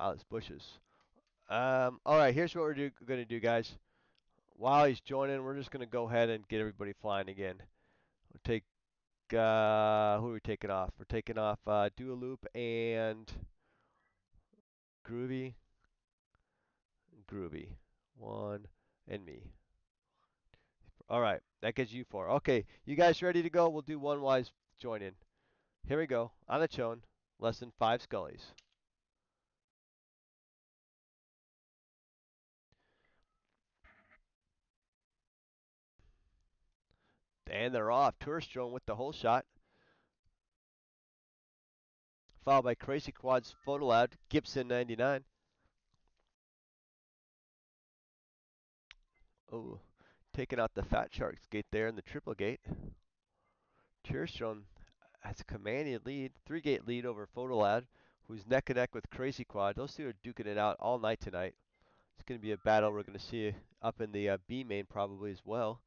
It's bushes. Um, alright, here's what we're gonna do, guys. While he's joining, we're just gonna go ahead and get everybody flying again. We'll take, uh, who are we taking off? We're taking off, uh, Loop and Groovy. Groovy. One, and me. Alright, that gets you four. Okay, you guys ready to go? We'll do one wise join in. Here we go. On the chone, less than five scullies. And they're off. Tourist with the holeshot. Followed by Crazy Quads Photolad, Gibson 99. Oh, taking out the Fat Sharks gate there in the triple gate. Tourist has a commanding lead, three gate lead over Photolad, who's neck and neck with Crazy Quad. Those two are duking it out all night tonight. It's going to be a battle we're going to see up in the uh, B main probably as well.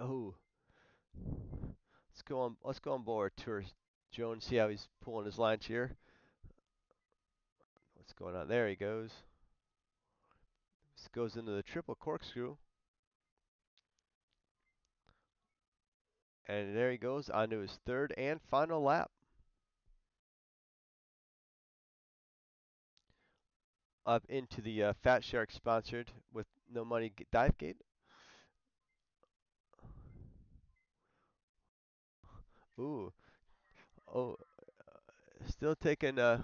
Oh, let's go on. Let's go on board, Tourist Drone. See how he's pulling his lines here. What's going on? There he goes. This goes into the triple corkscrew. And there he goes onto his third and final lap. Up into the uh, Fat Shark sponsored with no money dive gate. Ooh. Oh. Uh, still taking uh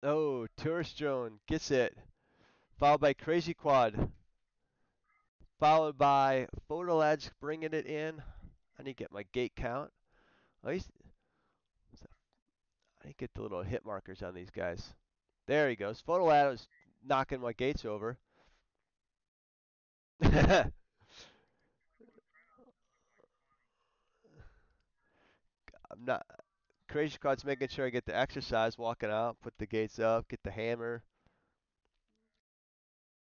Oh, Tourist Drone gets it. Followed by Crazy Quad. Followed by Photolad's bringing it in. I need to get my gate count. At least I need to get the little hit markers on these guys. There he goes. Photo is knocking my gates over. [laughs] I'm not Crazy Quad's making sure I get the exercise, walking out, put the gates up, get the hammer.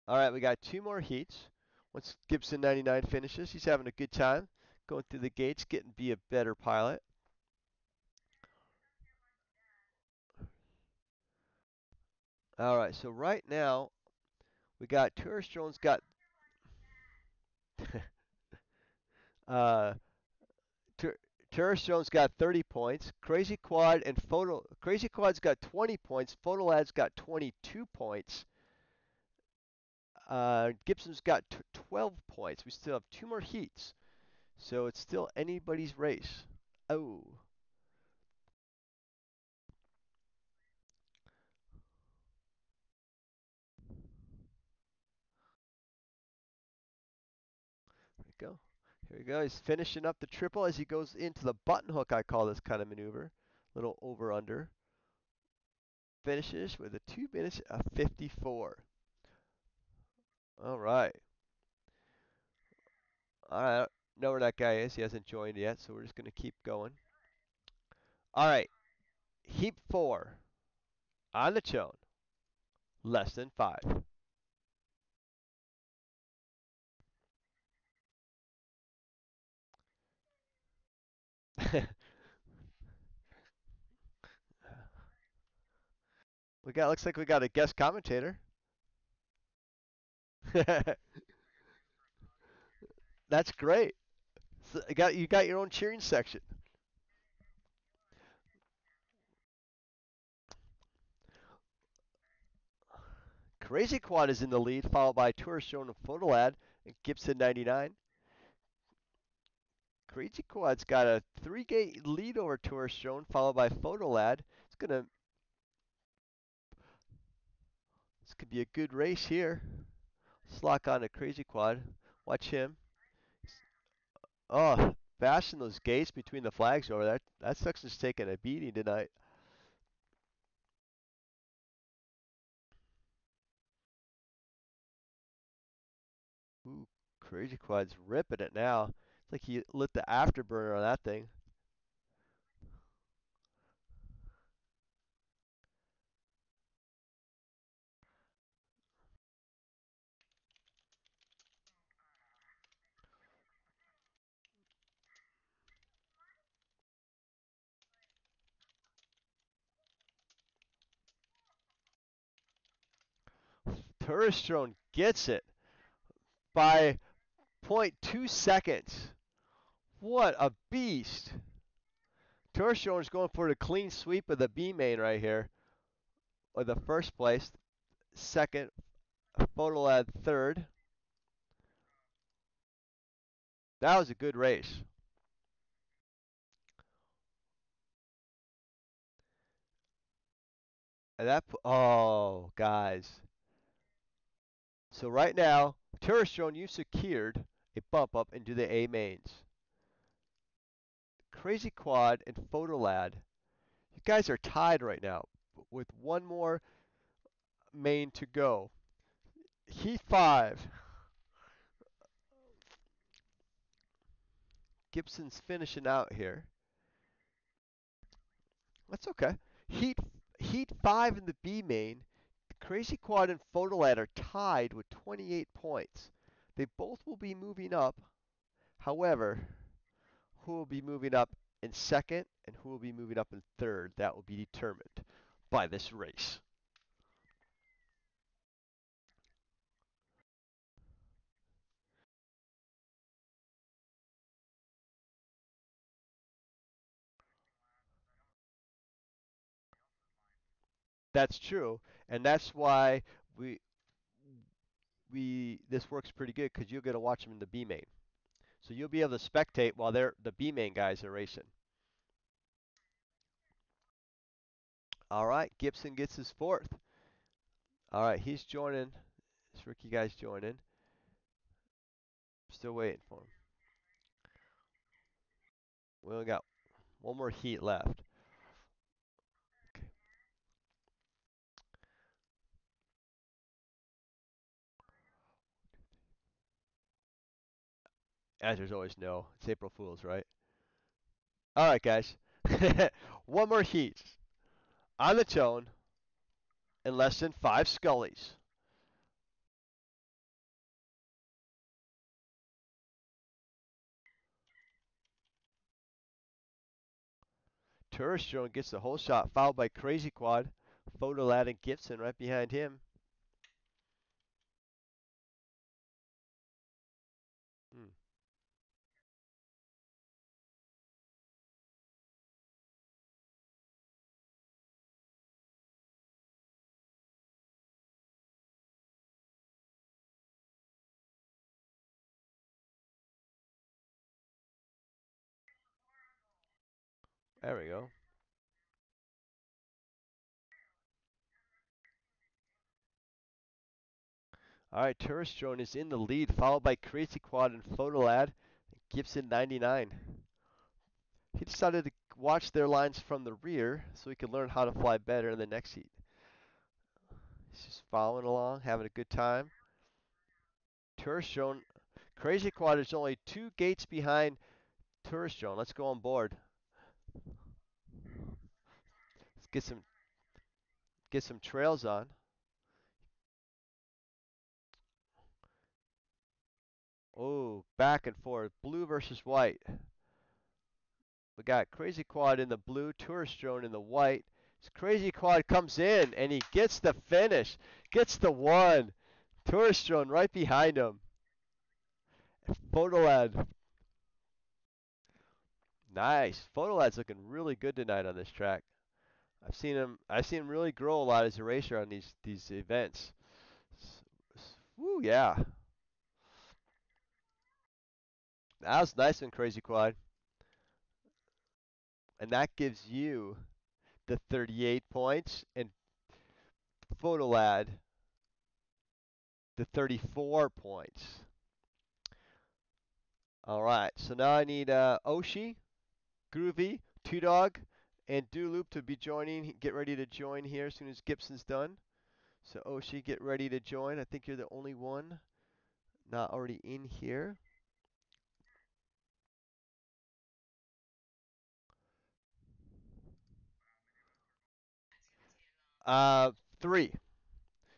All right, we got two more heats. Once Gibson 99 finishes, he's having a good time going through the gates, getting be a better pilot. All right, so right now we got Tourist Drone's got [laughs] uh, Tourist Drone's got 30 points. Crazy Quad and Photo Crazy Quad's got 20 points. Photolad's got 22 points. Uh, Gibson's got 12 points. We still have two more heats, so it's still anybody's race. Oh. There we go. Here we go. He's finishing up the triple as he goes into the button hook. I call this kind of maneuver. Little over under. finishes with a 2 minutes of 54. All right. All right. Know where that guy is. He hasn't joined yet, so we're just going to keep going. All right. Heap 4 on the chone. Less than 5. [laughs] we got looks like we got a guest commentator. [laughs] That's great. You got you got your own cheering section. Crazy Quad is in the lead, followed by Tourist Drone and Photolad and Gibson 99. Crazy Quad's got a three-gate lead over Tourist Drone, followed by Photolad. It's gonna this could be a good race here. Let's on to Crazy Quad. Watch him. Oh, bashing those gates between the flags over there. That section's taking a beating tonight. Ooh, Crazy Quad's ripping it now. It's like he lit the afterburner on that thing. Tourist drone gets it by 0.2 seconds. What a beast. Is going for the clean sweep of the B main right here. Or the first place. Second, Photolad third. That was a good race. And that, oh, guys. So right now, Tourist Drone, you secured a bump up into the A mains. Crazy Quad and Photolad, you guys are tied right now with one more main to go. Heat 5. Gibson's finishing out here. That's okay. Heat Heat 5 in the B main Crazy Quad and Photolad are tied with 28 points. They both will be moving up. However, who will be moving up in second and who will be moving up in third, that will be determined by this race. That's true, and that's why we we this works pretty good because you'll get to watch them in the B main. So you'll be able to spectate while they're the B main guys are racing. All right, Gibson gets his fourth. All right, he's joining. This rookie guy's joining. Still waiting for him. We only got one more heat left. Answer's always no. It's April Fool's, right? All right, guys. [laughs] One more heat. On the tone. In less than five scullies. Tourist drone gets the holeshot, followed by Crazy Quad, Photolad, and Gibson right behind him. There we go. All right, Tourist Drone is in the lead, followed by Crazy Quad and Photolad, Gibson 99. He decided to watch their lines from the rear so he could learn how to fly better in the next heat. He's just following along, having a good time. Tourist drone. Crazy Quad is only two gates behind Tourist drone. Let's go on board. Let's get some get some trails on. Oh, back and forth. Blue versus white. We got Crazy Quad in the blue, Tourist Drone in the white. This Crazy Quad comes in and he gets the finish. Gets the one. Tourist Drone right behind him. Photolad. Nice. Photolad's looking really good tonight on this track. I've seen him I've seen him really grow a lot as a racer on these these events. Woo, yeah. That was nice and Crazy Quad. And that gives you the 38 points and Photolad the 34 points. All right, so now I need uh, Oshi, Groovy, Two Dog, and do Loop to be joining. Get ready to join here as soon as Gibson's done. So Oshi, get ready to join. I think you're the only one not already in here. Uh, three.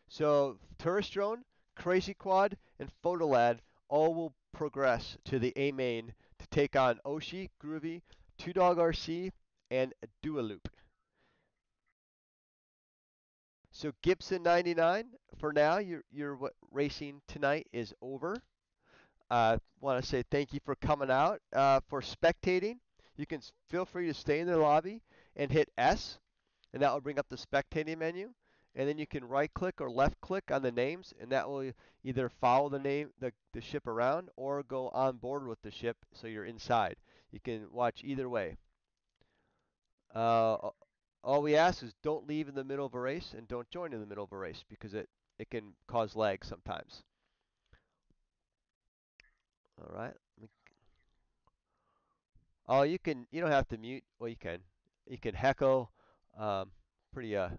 So Tourist Drone, Crazy Quad, and Photolad all will progress to the A main to take on Oshi, Groovy, Two Dog RC, and do a Loop. So Gibson 99, for now, your your racing tonight is over. I uh, want to say thank you for coming out. Uh, for spectating, you can feel free to stay in the lobby and hit S and that will bring up the spectating menu. And then you can right click or left click on the names and that will either follow the name the, the ship around or go on board with the ship so you're inside. You can watch either way. Uh, all we ask is don't leave in the middle of a race and don't join in the middle of a race because it, it can cause lag sometimes. All right. Oh, you can. You don't have to mute. Well, you can. You can heckle um, pretty, uh,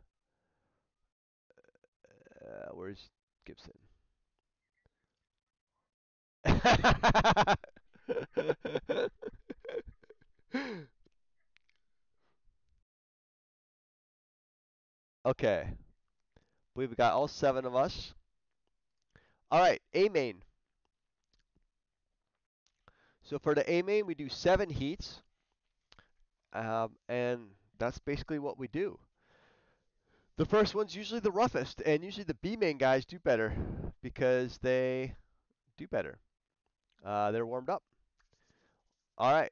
uh, where's Gibson? [laughs] okay. We've got all seven of us. All right, A main. So for the A main, we do seven heats. Um, and that's basically what we do. The first one's usually the roughest, and usually the B main guys do better because they do better. Uh, they're warmed up. All right,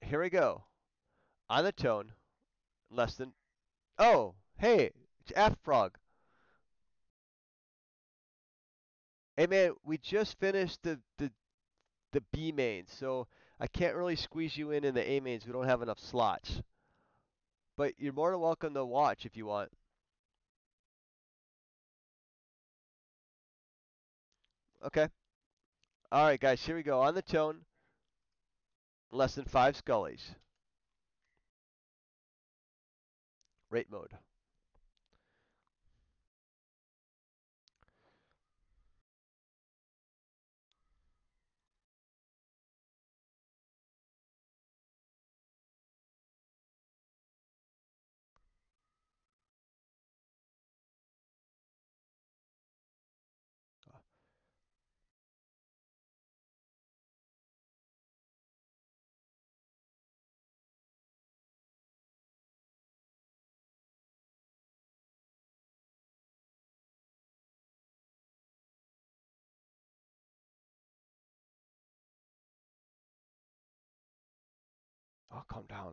here we go. On the tone, less than. Oh, hey, it's F Frog. Hey man, we just finished the the the B main, so I can't really squeeze you in in the A mains. We don't have enough slots. But you're more than welcome to watch if you want. Okay. All right, guys, here we go. On the tone, less than five scullies. Rate mode. Calm down.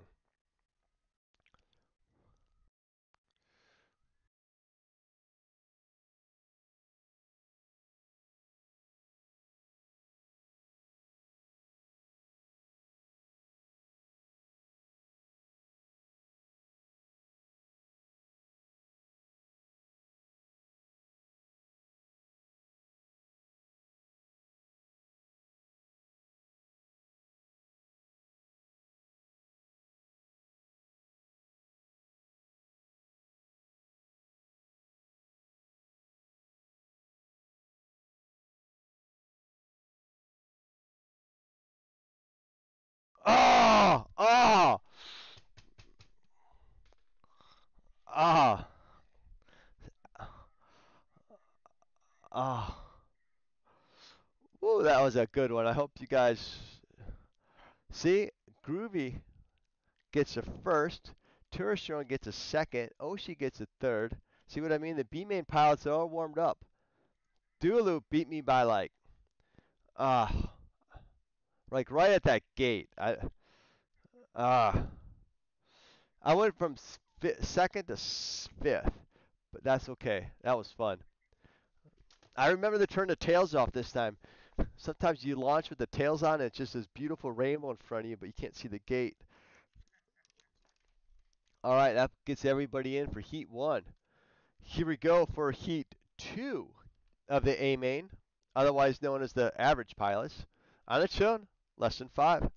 That was a good one. I hope you guys see. Groovy gets a first. Tourist Drone gets a second. Oshi gets a third. See what I mean? The B main pilots are all warmed up. Do Loop beat me by like, ah, uh, like right at that gate. I, ah, uh, I went from second to fifth, but that's okay. That was fun. I remember the turn the tails off this time. Sometimes you launch with the tails on, and it's just this beautiful rainbow in front of you, but you can't see the gate. All right, that gets everybody in for heat one. Here we go for heat two of the A main, otherwise known as the average pilots. On its less than five.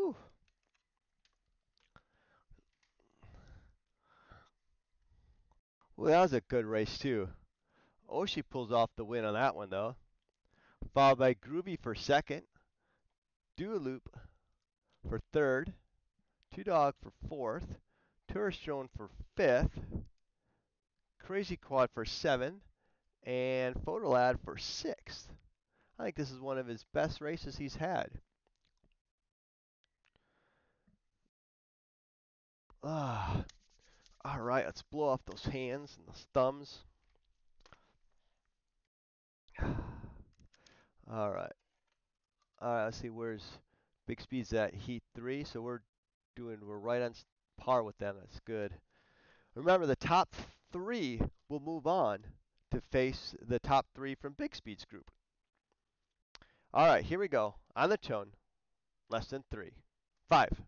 Whew. Well, that was a good race too. Oshi pulls off the win on that one though. Followed by Groovy for second, Do Loop for third, Two Dog for fourth, Tourist Drone for fifth, Crazy Quad for seventh, and Photolad for sixth. I think this is one of his best races he's had. Ah, all right, let's blow off those hands and those thumbs. [sighs] All right. All right, let's see where's Big Speed's at heat three. So we're doing, we're right on par with them. That's good. Remember, the top three will move on to face the top three from Big Speed's group. All right, here we go. On the tone, less than three. Five.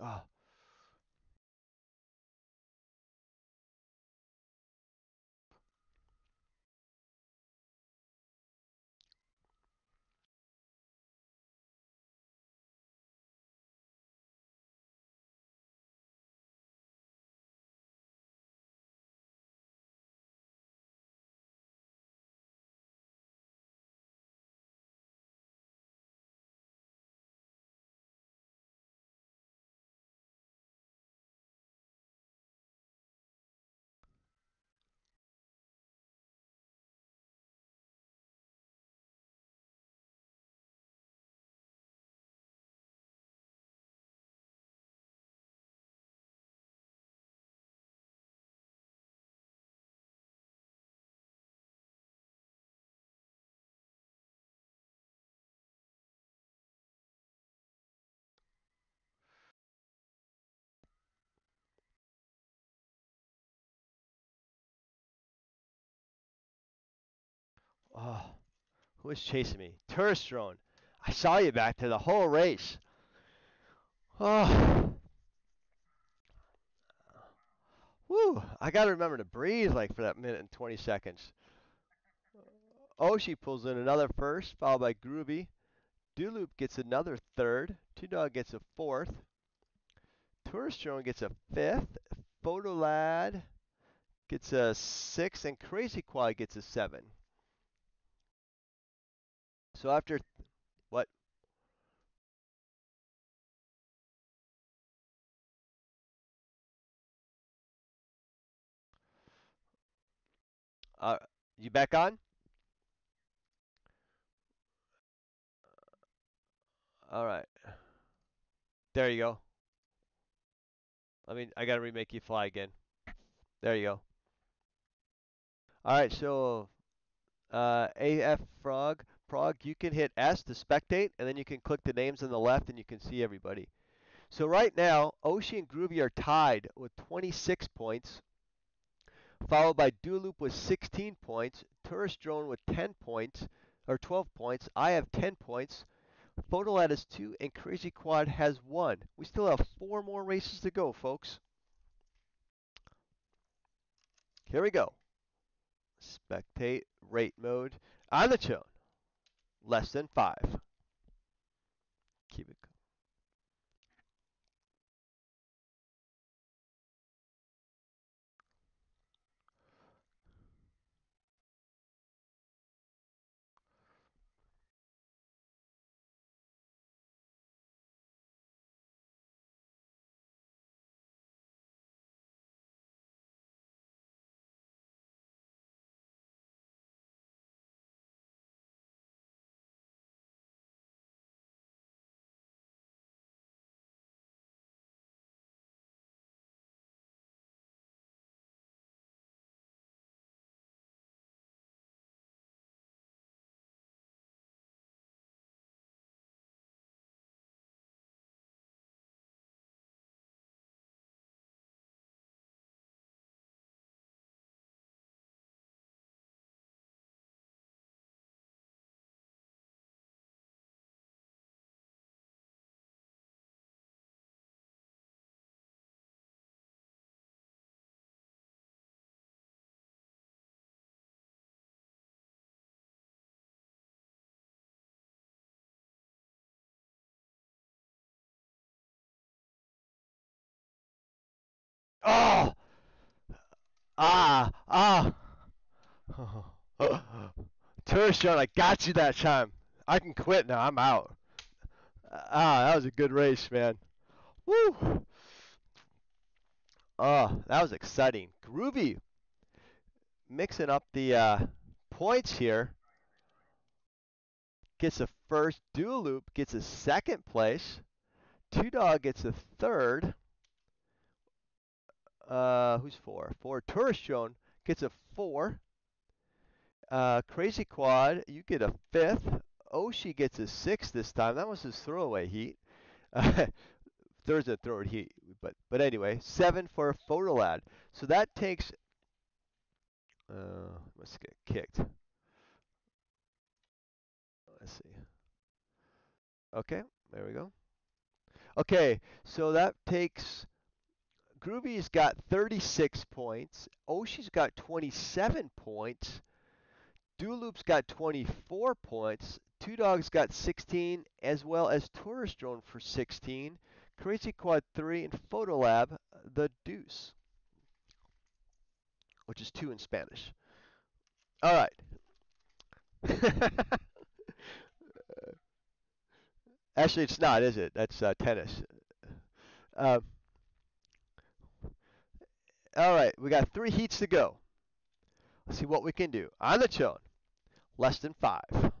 Oh. Oh, who was chasing me? Tourist drone. I saw you back there the whole race. Oh. Woo. I got to remember to breathe like for that minute and 20 seconds. Oshi pulls in another first, followed by Groovy. Do Loop gets another third. Two Dog gets a fourth. Tourist Drone gets a fifth. Photolad gets a six, and Crazy Quad gets a seven. So after what? Uh, you back on? All right. There you go. I mean, I gotta remake you fly again. There you go. All right, so uh, AF Frog, Prog, you can hit S to spectate, and then you can click the names on the left, and you can see everybody. So right now, Oshi and Groovy are tied with 26 points, followed by Do Loop with 16 points, Tourist Drone with 10 points, or 12 points. I have 10 points. Photolad has 2, and Crazy Quad has 1. We still have 4 more races to go, folks. Here we go. Spectate, rate mode, on the tone. Less than 5. Keep Oh! Ah! Ah! [laughs] Drone, I got you that time. I can quit now. I'm out. Ah, that was a good race, man. Woo! Oh, that was exciting. Groovy mixing up the uh, points here. Gets a first dual Do Loop, gets a second place. Two Dog gets a third. Uh, who's four? Four. Tourist Drone gets a four. Uh, Crazy Quad, you get a fifth. Oshi gets a six this time. That was his throwaway heat. Uh, [laughs] there's a throwaway heat, but but anyway, seven for a Photolad. So that takes. Uh, let's get kicked. Let's see. Okay, there we go. Okay, so that takes Groovy's got 36 points. Oshi's got 27 points. Do Loop's got 24 points. Two Dogs got 16, as well as Tourist Drone for 16. Crazy Quad 3 and Photolad the Deuce, which is 2 in Spanish. All right. [laughs] Actually, it's not, is it? That's uh, tennis. Uh, all right, we got three heats to go. Let's see what we can do. On the tone, less than five.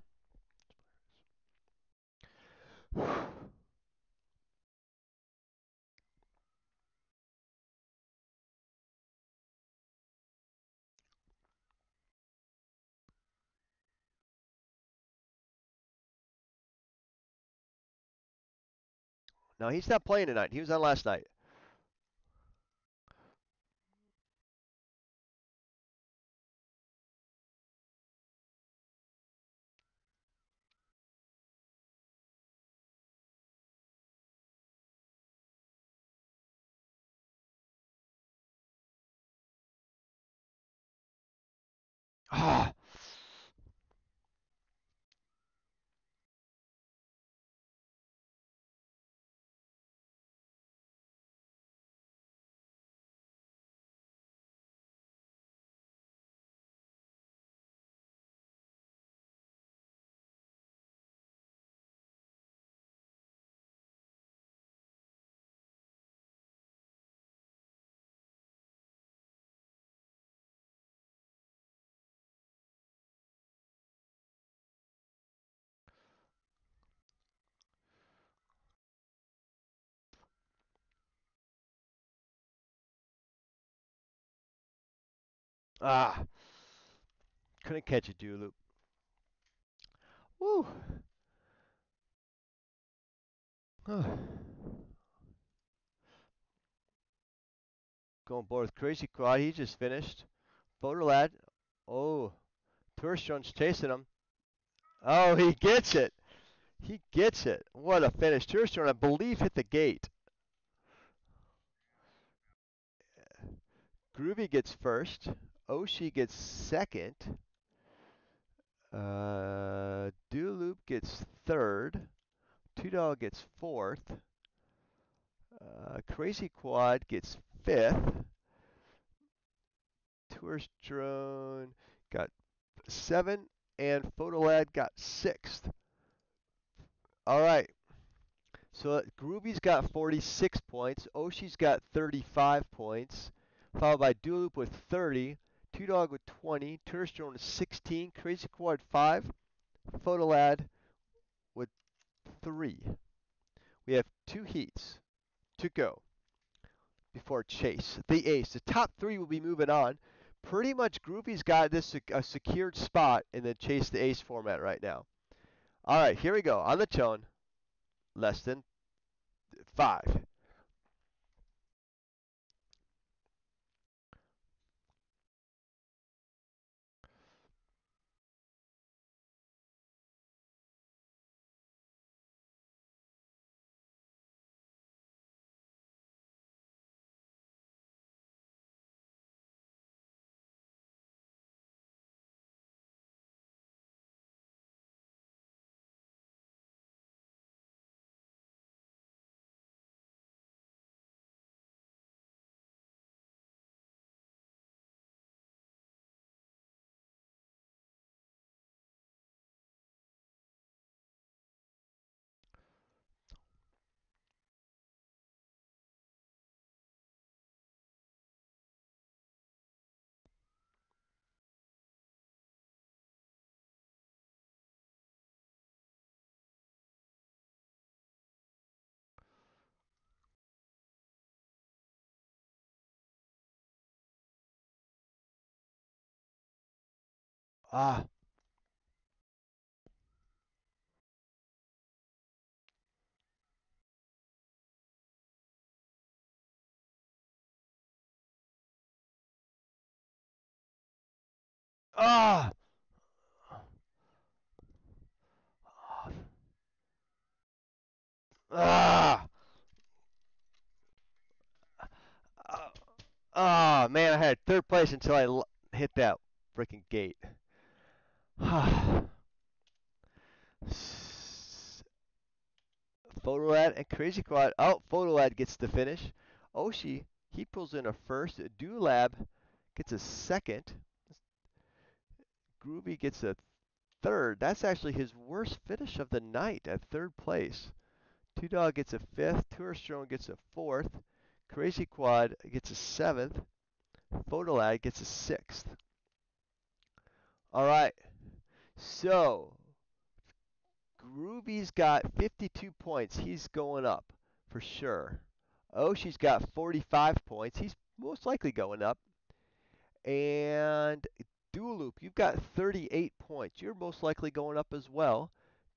No, he's not playing tonight. He was on last night. Ah. Couldn't catch it, Do Loop. Woo. Going board with Crazy Quad. He just finished. Photo lad. Oh. Tourist Drone's chasing him. Oh, he gets it. He gets it. What a finish. Tourist Drone, I believe, hit the gate. Groovy gets first. Oshi gets second. Uh, Do Loop gets third. Dog gets fourth. Uh, Crazy Quad gets fifth. Tourist Drone got seven, and Photolad got sixth. All right. So Groovy's got 46 points. Oshi's got 35 points, followed by Do Loop with 30. Two Dog with 20. Tourist Drone with 16. Crazy Quad 5. Photolad with 3. We have two heats to go before Chase, the ace. The top three will be moving on. Pretty much Groovy's got this a secured spot in the Chase the Ace format right now. All right, here we go. On the tone, less than five. Ah. Ah. Ah. Oh, man, I had third place until I hit that freaking gate. [sighs] Photolad and Crazy Quad. Oh, Photolad gets the finish. Oshi, he pulls in a first. Do Loop gets a second. Groovy gets a third. That's actually his worst finish of the night at third place. Two Dog gets a fifth. Tourist Drone gets a fourth. Crazy Quad gets a seventh. Photolad gets a sixth. All right. So, Groovy's got 52 points. He's going up for sure. Oh, she's got 45 points. He's most likely going up. And Do Loop, you've got 38 points. You're most likely going up as well.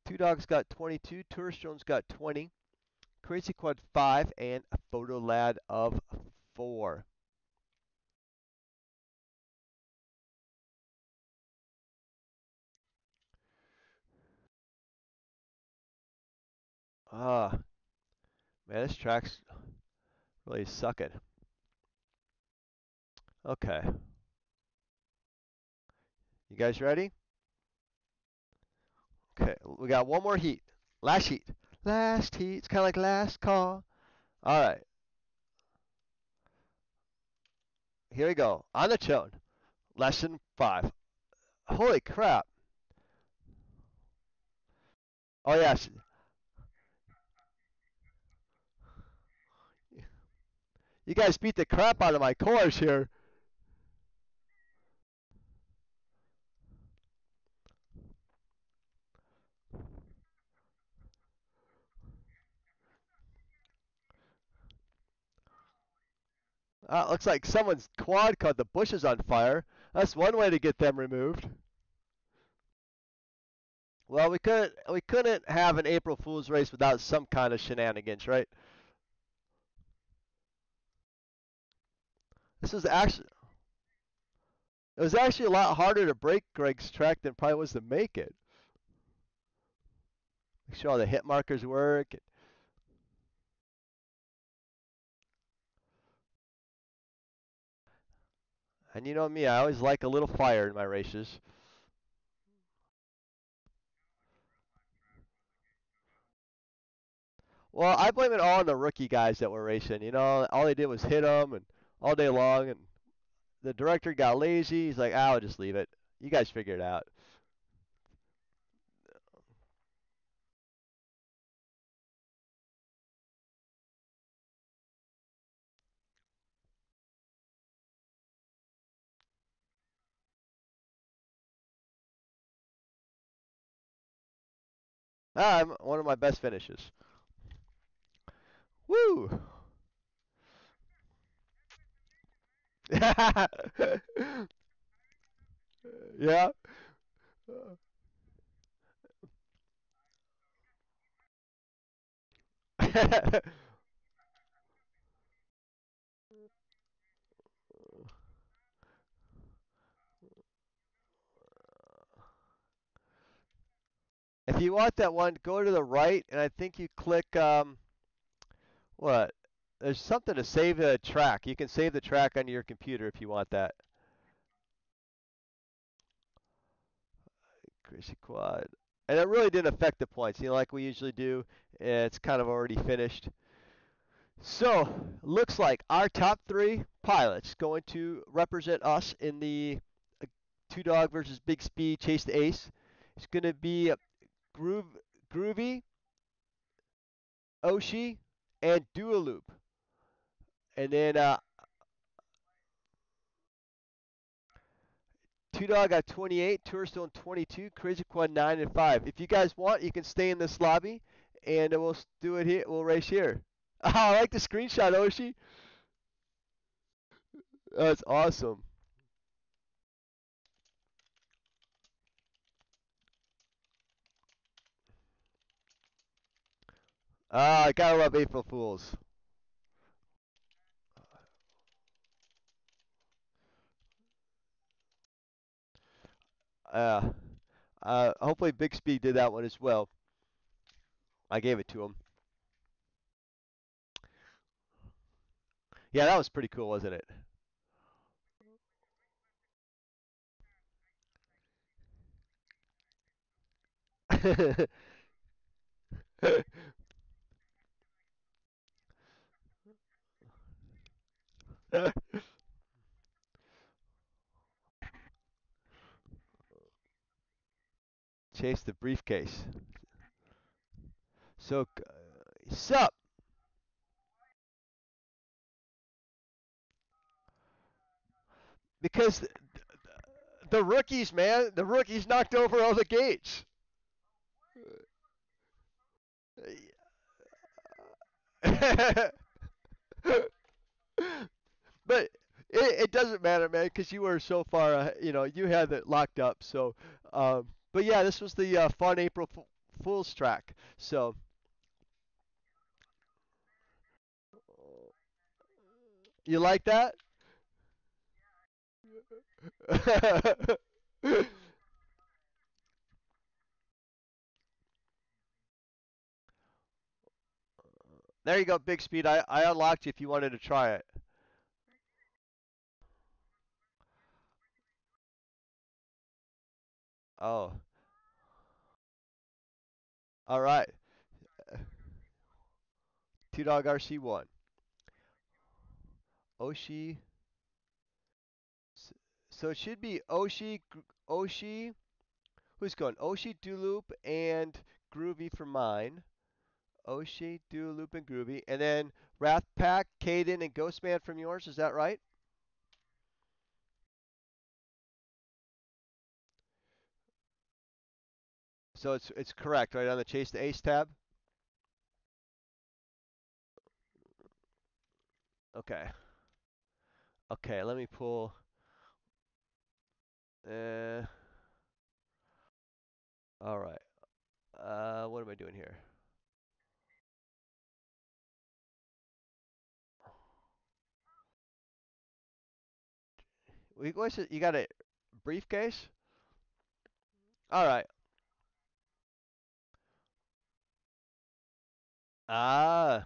Two Dogs got 22. Tourist Drone got 20. Crazy Quad 5. And Photolad of 4. Ah, man, this track's really sucking. Okay. You guys ready? Okay, we got one more heat. Last heat. Last heat. It's kind of like last call. All right. Here we go. On the tone. Lesson five. Holy crap. Oh, yes. You guys beat the crap out of my course here. Uh, looks like someone's quad caught the bushes on fire. That's one way to get them removed. Well, we couldn't we couldn't have an April Fool's race without some kind of shenanigans, right? This is actually it was actually a lot harder to break Greg's track than probably was to make it. Make sure all the hit markers work. And you know me, I always like a little fire in my races. Well, I blame it all on the rookie guys that were racing. You know, all they did was hit them and all day long, and the director got lazy. He's like, "I'll just leave it. You guys figure it out." Ah, I'm one of my best finishes. Woo! Yeah. if you want that one, go to the right, and I think you click um, what? There's something to save the track. You can save the track on your computer if you want that. Crazy quad. And it really didn't affect the points, you know, like we usually do. It's kind of already finished. So, looks like our top three pilots going to represent us in the uh, two dog versus big speed chase the ace. It's going to be Groove, Groovy, Oshi, and Do Loop. And then uh, Two Dog got 28, Tourist Drone 22, Crazy Quad 9 and 5. If you guys want, you can stay in this lobby, and we'll do it here. We'll race here. Oh, [laughs] I like the screenshot, Oshi. That's awesome. Ah, I gotta love April Fools. Uh, uh, hopefully Big Speed did that one as well. I gave it to him. Yeah, that was pretty cool, wasn't it? [laughs] Chase the briefcase. So, uh, sup? Because the, the rookies, man, the rookies knocked over all the gates. [laughs] but it, it doesn't matter, man, because you were so far, uh, you know, you had it locked up. So, um, but yeah, this was the uh, fun April Fool's track. So. You like that? [laughs] there you go, Big Speed. I, I unlocked you if you wanted to try it. Oh. All right. Two Dog RC1. Oshi. So it should be Oshi, Oshi. Who's going? Oshi, Do Loop, and Groovy for mine. Oshi, Do Loop, and Groovy. And then Wrath Pack, Caden, and Ghostman from yours. Is that right? So it's it's correct, right on the chase the ace tab. Okay. Okay, let me pull Uh, all right. Uh, what am I doing here? We what's it? You got a briefcase? All right. Ah,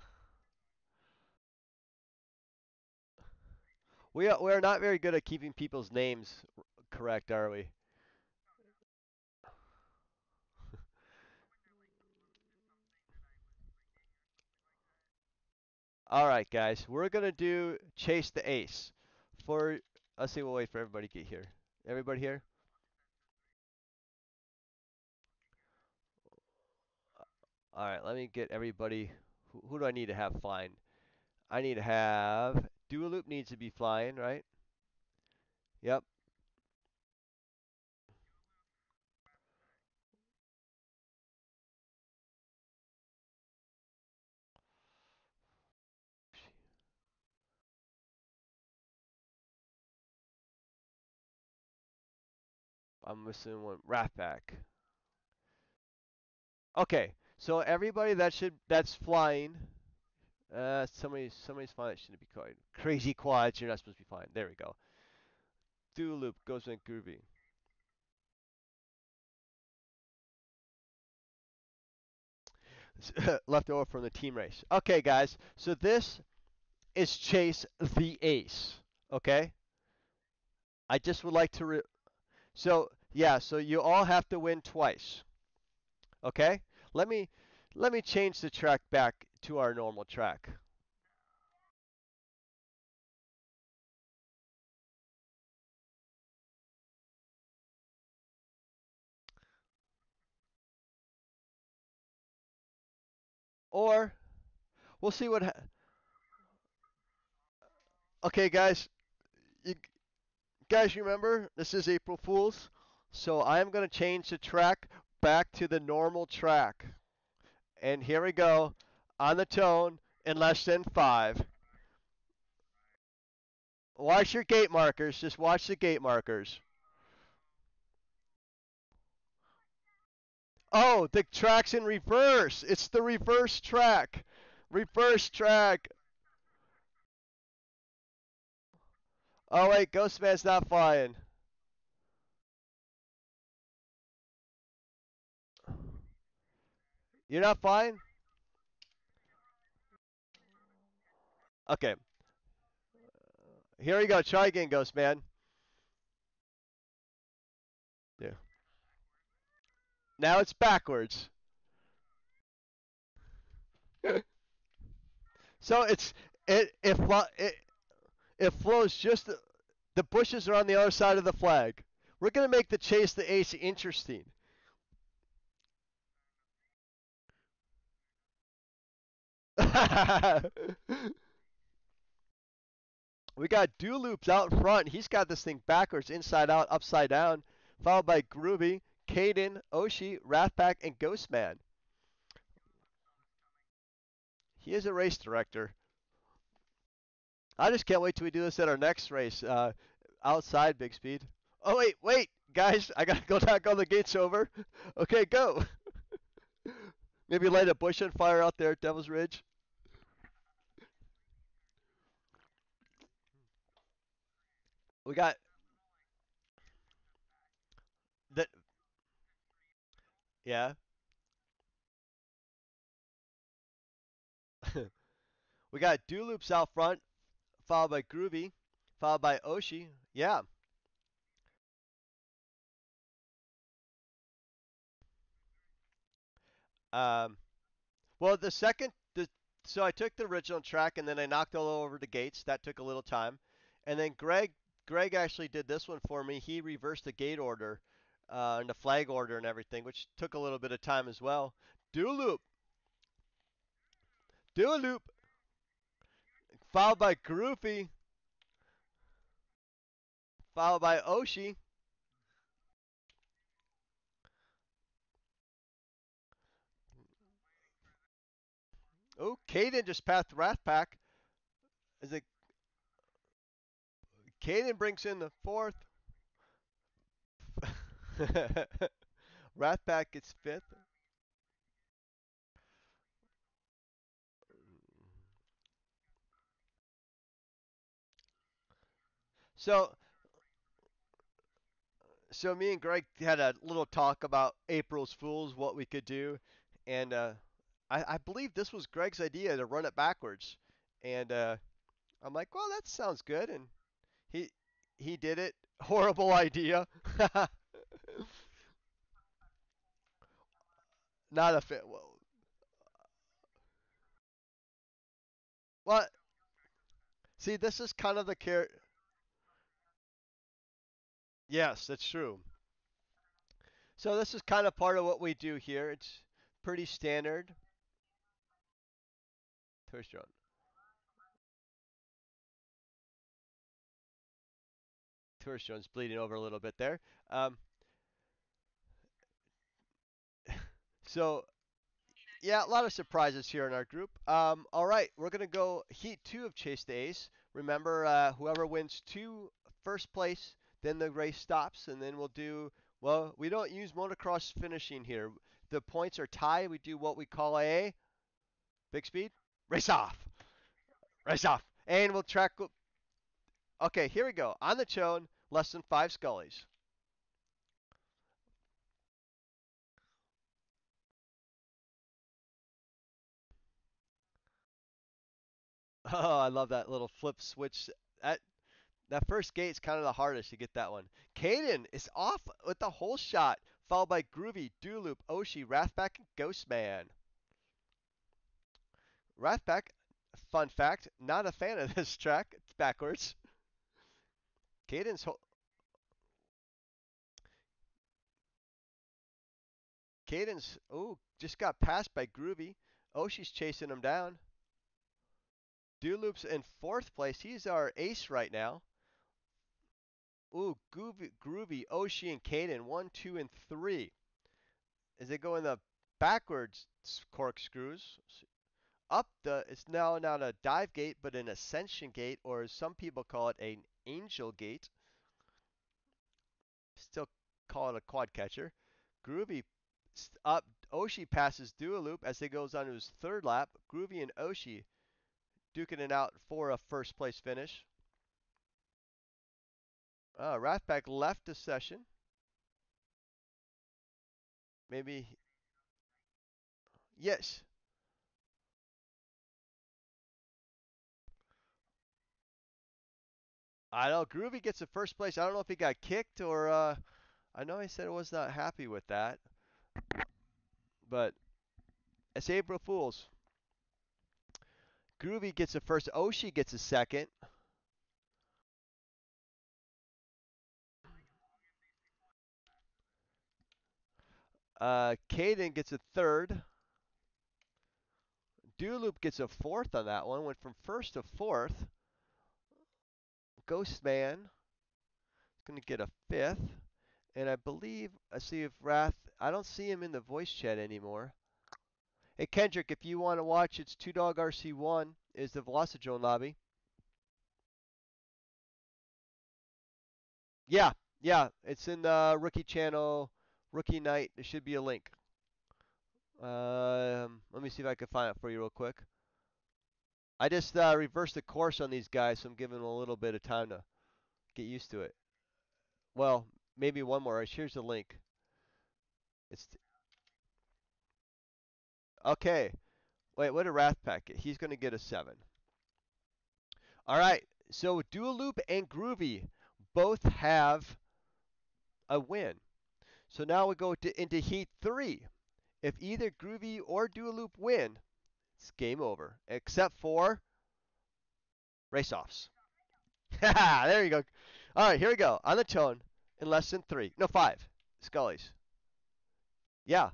we are we are not very good at keeping people's names correct, are we? All right, guys. We're gonna do chase the ace. For let's see. We'll wait for everybody to get here. Everybody here? All right. Let me get everybody. Who, who do I need to have flying? I need to have Do Loop needs to be flying, right? Yep. I'm missing one. Ratback. Okay. So everybody that should that's flying. Uh, somebody somebody's flying that shouldn't be flying. Crazy quads. You're not supposed to be flying. There we go. Do Loop goes in groovy. [laughs] left over from the team race. Okay, guys. So this is chase the ace. Okay. I just would like to. Re- so yeah. So you all have to win twice. Okay. Let me let me change the track back to our normal track. Or we'll see what. Ha- okay, guys. You guys remember this is April Fools, so I'm gonna change the track back to the normal track. And here we go on the tone in less than five. Watch your gate markers. Just watch the gate markers. Oh, the track's in reverse. It's the reverse track. Reverse track. Oh wait, Ghostman's not flying. You're not fine? Okay. Here we go. Try again, Ghost Man. Yeah. Now it's backwards. so it's it it it it flows just the, the bushes are on the other side of the flag. We're gonna make the chase the ace interesting. [laughs] we got Loops out front. He's got this thing backwards, inside out, upside down, followed by Groovy, Caden, Oshi, Wrathpack, and Ghostman. He is a race director. I just can't wait till we do this at our next race, uh, outside Big Speed. Oh wait, wait, guys, I gotta go [laughs] knock all the gates over. [laughs] Okay, go. Maybe light a bush on fire out there at Devil's Ridge. We got that. Yeah. [laughs] we got Do Loops out front, followed by Groovy, followed by Oshi. Yeah. Um, well, the second, the so I took the original track and then I knocked all over the gates. That took a little time, and then Greg, Greg actually did this one for me. He reversed the gate order, uh, and the flag order and everything, which took a little bit of time as well. Do Loop, Do Loop, followed by Groovy, followed by Oshi. Oh, Caden just passed Wrath Pack. Is it? Caden brings in the fourth. [laughs] Rathback gets fifth. So, so me and Greg had a little talk about April's Fools, what we could do, and uh, I, I believe this was Greg's idea to run it backwards, and uh, I'm like, well, that sounds good, and he he did it. [laughs] Horrible idea. [laughs] Not a fit. Well, what? See, this is kind of the care. Yes, that's true. So this is kind of part of what we do here. It's pretty standard. First round. Tourist Drone bleeding over a little bit there. Um, [laughs] so yeah, a lot of surprises here in our group. Um, all right, we're gonna go heat two of Chase the Ace. Remember, uh, whoever wins two first place, then the race stops, and then we'll do. Well, we don't use motocross finishing here. The points are tied. We do what we call a big speed race off, race off, and we'll track. Okay, here we go. On the chone, less than five scullies. [laughs] Oh, I love that little flip switch. That that first gate's kind of the hardest to get that one. Caden is off with the holeshot, followed by Groovy, Do Loop, Oshi, Rathback, and Ghostman. Rathback, fun fact, not a fan of [laughs] this track. It's backwards. Caden's ho- Caden's oh just got passed by Groovy. Oh, Oshi's chasing him down. Do Loop's in fourth place. He's our ace right now. Ooh, Groovy, Groovy Oshi, and Caden, one, two, and three. As they go in the backwards corkscrews, up the, it's now not a dive gate, but an ascension gate, or as some people call it, an angel gate. Still call it a quad catcher. Groovy up, Oshi passes through a loop as he goes on to his third lap. Groovy and Oshi duking it out for a first place finish. Uh, Rathback left the session. Maybe. Yes. I know Groovy gets the first place. I don't know if he got kicked or uh, I know he said he was not happy with that. But it's April Fools. Groovy gets a first. Oshi gets a second. Uh, Caden gets a third. Do Loop gets a fourth on that one. Went from first to fourth. Ghostman is going to get a fifth. And I believe, I see if Wrath, I don't see him in the voice chat anymore. Hey, Kendrick, if you want to watch, it's Two Dog RC1 is the Velocidrone lobby. Yeah, yeah, it's in the rookie channel, rookie night. There should be a link. Um, let me see if I can find it for you real quick. I just uh, reversed the course on these guys, so I'm giving them a little bit of time to get used to it. Well, maybe one more. Here's the link. It's okay. Wait, what did Rathpack get? He's going to get a seven. All right. So Do Loop and Groovy both have a win. So now we go to, into Heat 3. If either Groovy or Do Loop win, it's game over. Except for race-offs. [laughs] there you go. All right, here we go. On the tone in less than three. No, five. Scullies. Yeah.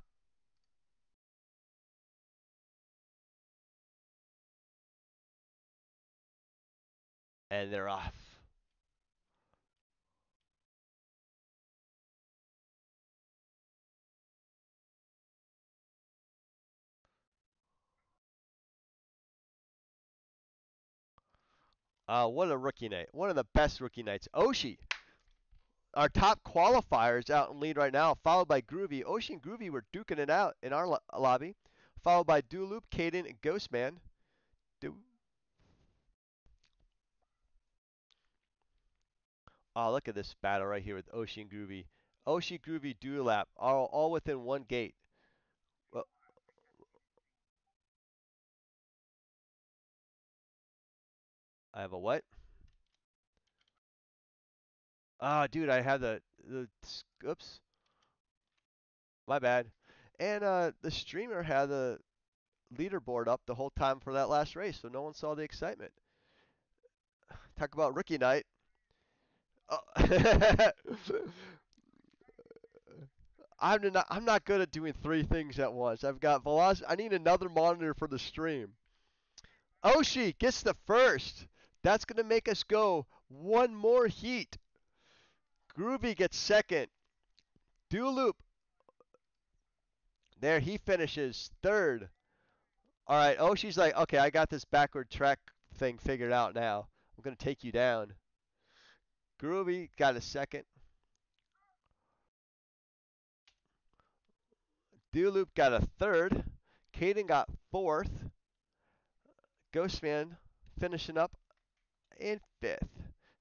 And they're off. Uh, what a rookie night. One of the best rookie nights. Oshi our top qualifiers out in lead right now, followed by Groovy. Oshi and Groovy were duking it out in our lo- lobby, followed by Loop, Caden, and Ghostman. Do- oh, look at this battle right here with Oshi and Groovy. Ocean Groovy Do Loop, all, all within one gate. I have a what? Ah, dude, I have the the oops. My bad. And uh, the streamer had the leaderboard up the whole time for that last race, so no one saw the excitement. Talk about rookie night. Oh. [laughs] I'm not. I'm not good at doing three things at once. I've got velocity. I need another monitor for the stream. Oshi gets the first. That's gonna make us go one more heat. Groovy gets second. Loop. There he finishes third. All right. Oh, she's like, okay, I got this backward track thing figured out now. I'm gonna take you down. Groovy got a second. Loop got a third. Caden got fourth. Ghostman finishing up in fifth.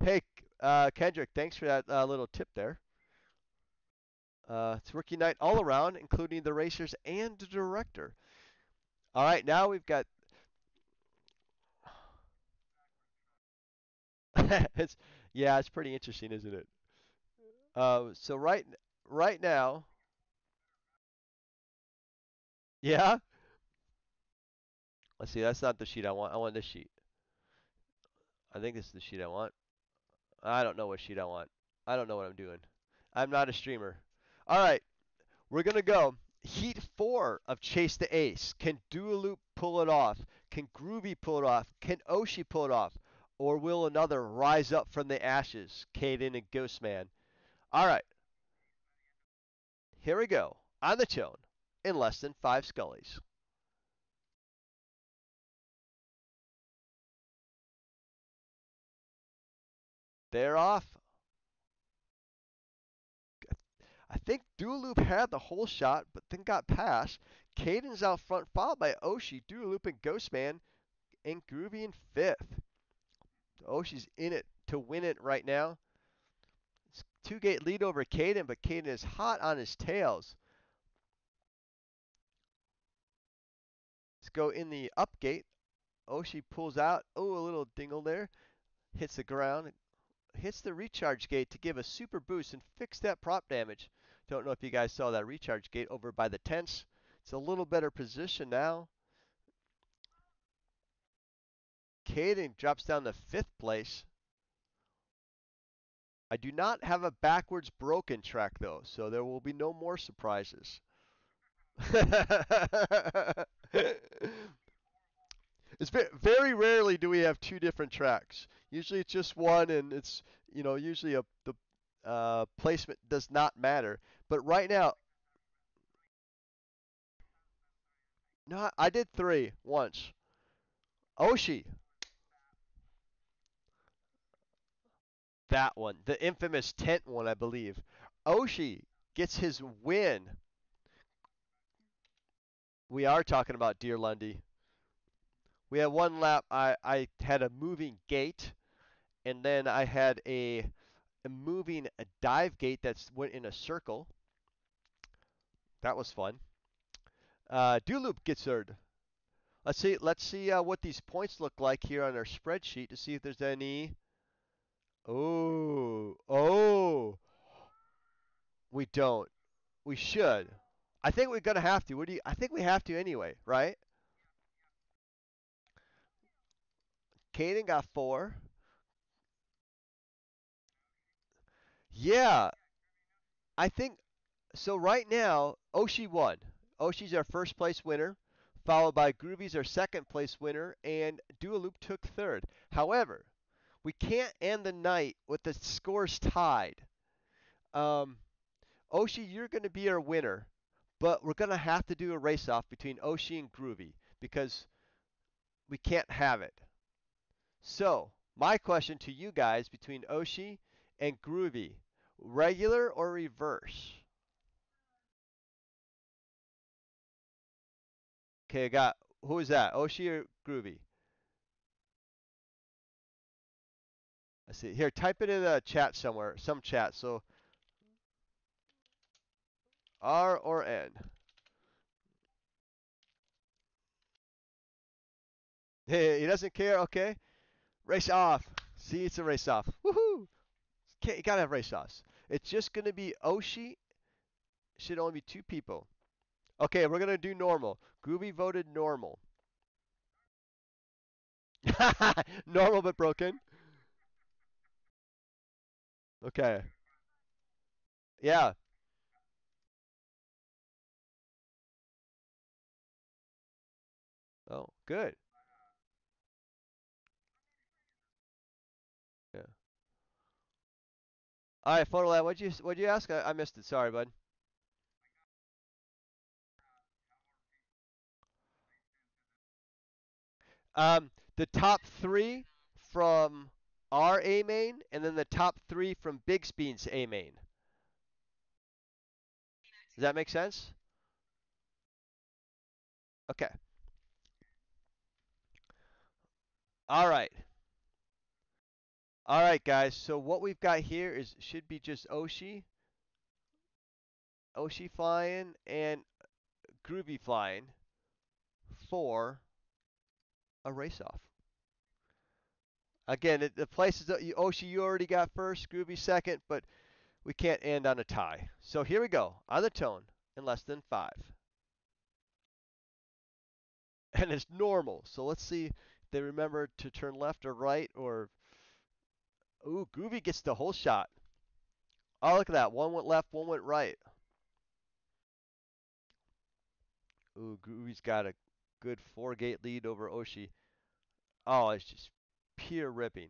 Hey, uh, Kendrick, thanks for that uh, little tip there. Uh, it's rookie night all around, including the racers and the director. All right, now we've got. [laughs] it's yeah, it's pretty interesting, isn't it? Uh, so right right now, yeah. Let's see. That's not the sheet I want. I want this sheet. I think this is the sheet I want. I don't know what sheet I want. I don't know what I'm doing. I'm not a streamer. All right, we're gonna go heat four of Chase the Ace. Can Loop pull it off? Can Groovy pull it off? Can Oshi pull it off? Or will another rise up from the ashes? Caden and Ghostman. All right. Here we go. On the tone. In less than five scullies. They're off. I think Loop had the holeshot, but then got past. Caden's out front, followed by Oshi, Loop, and Ghostman, and Groovy in fifth. Oshi's in it to win it right now. It's two gate lead over Caden, but Caden is hot on his tails. Let's go in the up gate. Oshi pulls out. Oh, a little dingle there. Hits the ground. Hits the recharge gate to give a super boost and fix that prop damage. Don't know if you guys saw that recharge gate over by the tents. It's a little better position now. Caden drops down to fifth place. I do not have a backwards broken track though, so there will be no more surprises. [laughs] it's very rarely do we have two different tracks. Usually it's just one, and it's you know usually a the uh, placement does not matter. But right now, no, I did three once. Oshi. That one, the infamous tent one, I believe. Oshi gets his win. We are talking about Dear Lundy. We had one lap. I, I had a moving gate, and then I had a, a moving a dive gate that went in a circle. That was fun. Uh, Loop gets third. Let's see. Let's see uh, what these points look like here on our spreadsheet to see if there's any. Oh, oh. We don't. We should. I think we're gonna have to. What do you? I think we have to anyway, right? Caden got four. Yeah, I think so right now, Oshi won. Oshi's our first place winner, followed by Groovy's our second place winner, and Loop took third. However, we can't end the night with the scores tied. Um, Oshi, you're going to be our winner, but we're going to have to do a race off between Oshi and Groovy because we can't have it. So, my question to you guys between Oshi and Groovy Regular or reverse? Okay, I got who is that? Oshi or Groovy? I see. Here, type it in the chat somewhere, some chat. So R or N? Hey, he doesn't care. Okay, race off. See, it's a race off. Woohoo! Okay, you gotta have race offs. It's just gonna be Oshi. Should only be two people. Okay, we're gonna do normal. Groovy voted normal. [laughs] normal but broken. Okay. Yeah. Oh, good. All right, Photolad. What'd you What'd you ask? I, I missed it. Sorry, bud. Um, the top three from our A main, and then the top three from Big Bigspeed's A main. Does that make sense? Okay. All right. All right, guys. So what we've got here is should be just Oshi, Oshi flying, and Groovy flying for a race off. Again, it, the places that you, Oshi you already got first, Groovy second, but we can't end on a tie. So here we go on the tone in less than five. [laughs] And it's normal. So let's see if they remember to turn left or right or. Ooh, Groovy gets the holeshot. Oh, look at that. One went left, one went right. Ooh, Groovy's got a good four gate lead over Oshi. Oh, it's just pure ripping.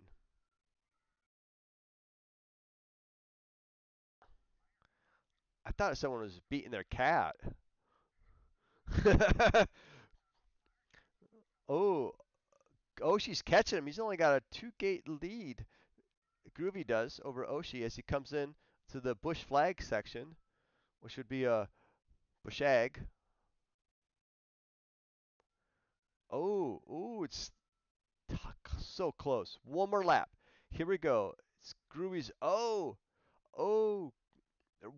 I thought someone was beating their cat. [laughs] oh, Oshi's catching him. He's only got a two gate lead. Groovy does over Oshi as he comes in to the bush flag section, which would be a bush bushag. Oh, ooh, it's so close. One more lap. Here we go. It's Groovy's. Oh, oh,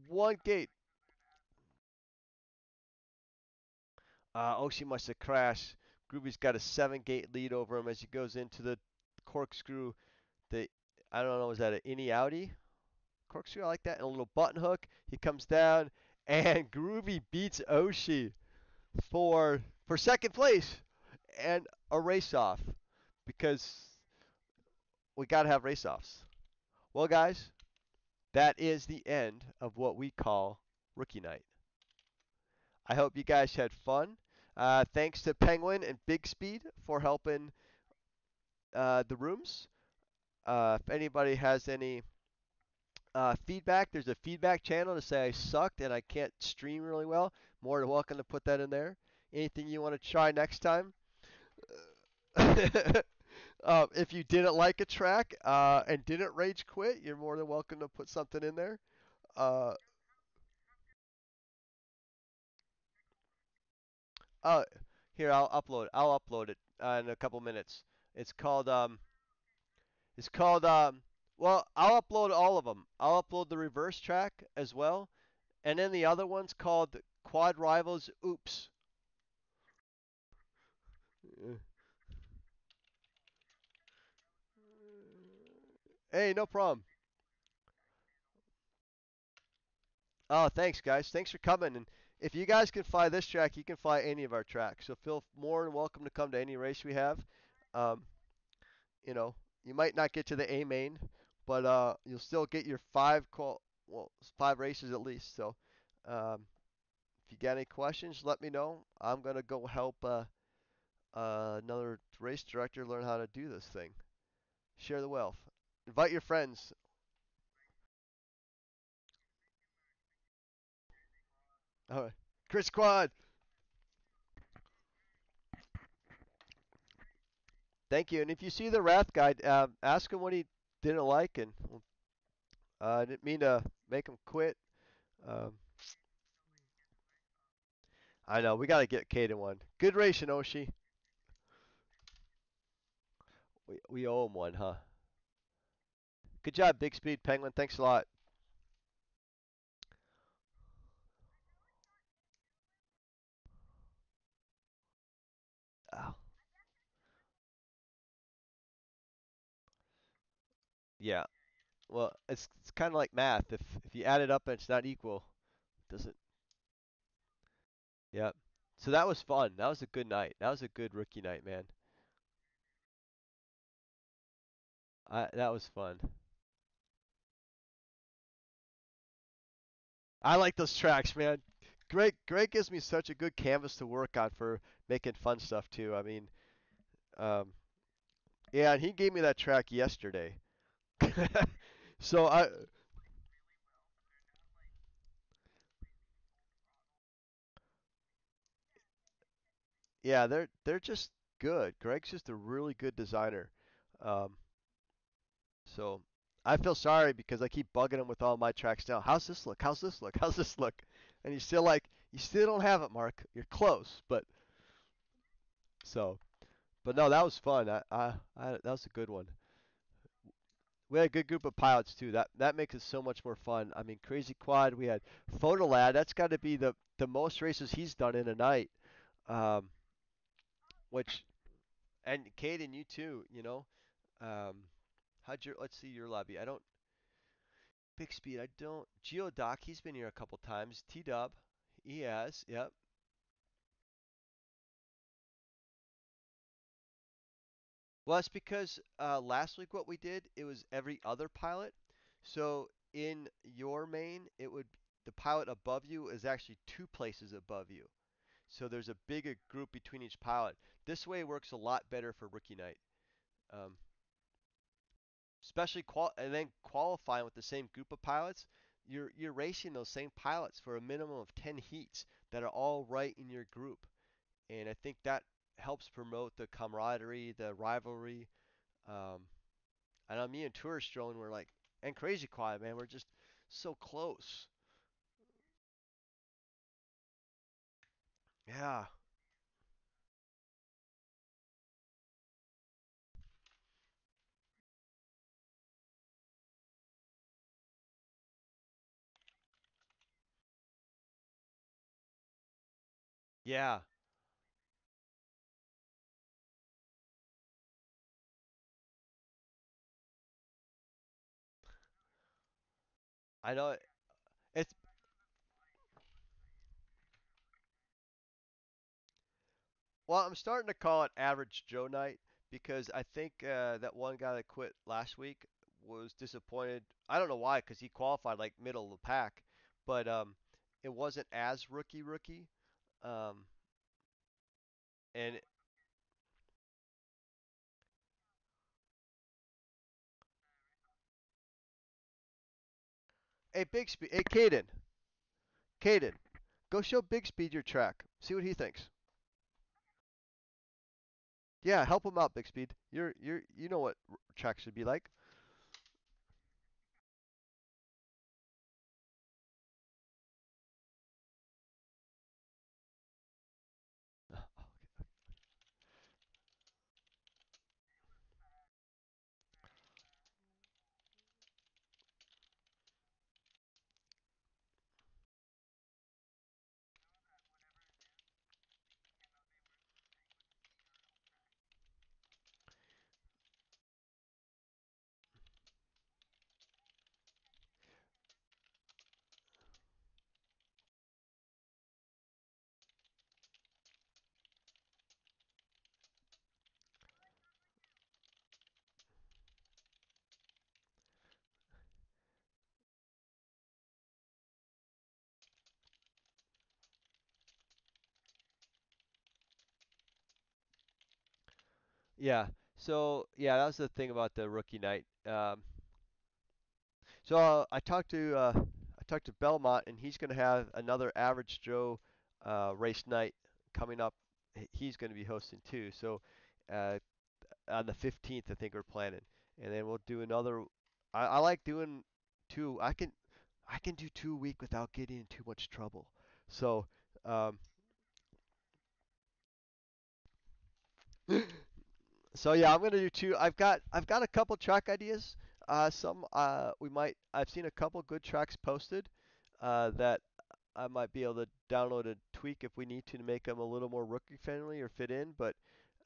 one gate. Uh, Oshi must have crashed. Groovy's got a seven gate lead over him as he goes into the corkscrew. The I don't know, is that an innie outie? Corkscrew, I like that. And a little button hook. He comes down, [laughs] and Groovy beats Oshi for for second place and a race off because we got to have race offs. Well, guys, that is the end of what we call Rookie Night. I hope you guys had fun. Uh, thanks to Penguin and Big Speed for helping uh, the rooms. Uh, if anybody has any uh, feedback, there's a feedback channel to say I sucked and I can't stream really well. More than welcome to put that in there. Anything you want to try next time? uh, [laughs] if you didn't like a track uh, and didn't rage quit, you're more than welcome to put something in there. Uh, uh, here I'll upload. I'll upload it in a couple minutes. It's called um. It's called um. Well, I'll upload all of them. I'll upload the reverse track as well, and then the other one's called Quad Rivals. Oops. Hey, no problem. Oh, thanks, guys. Thanks for coming. And if you guys can fly this track, you can fly any of our tracks. So feel more than welcome to come to any race we have. Um, you know, you might not get to the A main, but uh, you'll still get your five call, well, five races at least. So um, if you got any questions, let me know. I'm gonna go help uh, uh, another race director learn how to do this thing. Share the wealth. Invite your friends. All right. Crazy Quad. Thank you. And if you see the Wrath guy, uh, ask him what he didn't like. And uh, I didn't mean to make him quit. Um, I know we got to get Caden one. Good racing, Oshi. We we owe him one, huh? Good job, Big Speed Penguin. Thanks a lot. Yeah. Well, it's it's kind of like math. If if you add it up and it's not equal, does it? Yeah. So that was fun. That was a good night. That was a good rookie night, man. I that was fun. I like those tracks, man. Greg Greg gives me such a good canvas to work on for making fun stuff too. I mean, um, yeah, and he gave me that track yesterday. [laughs] So I yeah, they're they're just good. Greg's just a really good designer. Um, so I feel sorry because I keep bugging him with all my tracks now. How's this look? How's this look? [laughs] How's this look? And he's still like, you still don't have it, Mark. You're close, but so, but no, that was fun. I, I, I that was a good one. We had a good group of pilots too. That that makes it so much more fun. I mean, Crazy Quad. We had Photolad. That's got to be the the most races he's done in a night. Um, which and Caden, you too. You know, um, how'd your let's see your lobby. I don't big speed. I don't Geodoc. He's been here a couple times. T Dub. He has. Yep. Well, it's because uh, last week what we did, it was every other pilot. So in your main, it would the pilot above you is actually two places above you. So there's a bigger group between each pilot. This way works a lot better for rookie night. Um, especially qual and then qualifying with the same group of pilots. You're you're racing those same pilots for a minimum of 10 heats that are all right in your group. And I think that helps promote the camaraderie, the rivalry, um, I know me and Tourist Drone were like, and Crazy Quad, man, we're just so close. Yeah, yeah, I know. it- It's well, I'm starting to call it Average Joe night because I think uh, that one guy that quit last week was disappointed. I don't know why, because he qualified like middle of the pack, but um, it wasn't as rookie rookie. Um, and hey, Big Speed, hey, Caden, Caden, go show Big Speed your track. See what he thinks. Yeah, help him out, Big Speed. You're you're you know what tracks should be like. Yeah. So yeah, that was the thing about the rookie night. Um, so uh, I talked to uh, I talked to Belmont, and he's going to have another Average Joe uh, race night coming up. He's going to be hosting too. So uh, on the 15th, I think we're planning, and then we'll do another. I, I like doing two. I can. I can do two a week without getting in too much trouble. So, um, so yeah, I'm gonna do two. I've got I've got a couple track ideas. Uh, some uh, we might I've seen a couple good tracks posted uh, that I might be able to download and tweak if we need to to make them a little more rookie friendly or fit in. But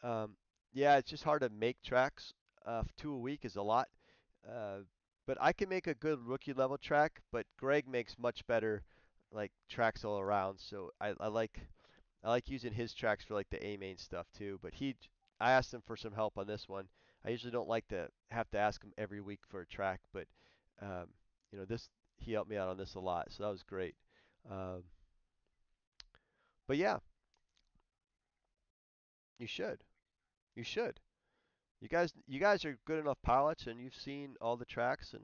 um, yeah, it's just hard to make tracks. Uh, two a week is a lot. Uh, but I can make a good rookie level track. But Greg makes much better like tracks all around. So I, I like I like using his tracks for like the A main stuff too. But he I asked him for some help on this one. I usually don't like to have to ask him every week for a track, but um, you know this he helped me out on this a lot, so that was great. Um, but yeah, you should. You should. You guys, you guys are good enough pilots, and you've seen all the tracks, and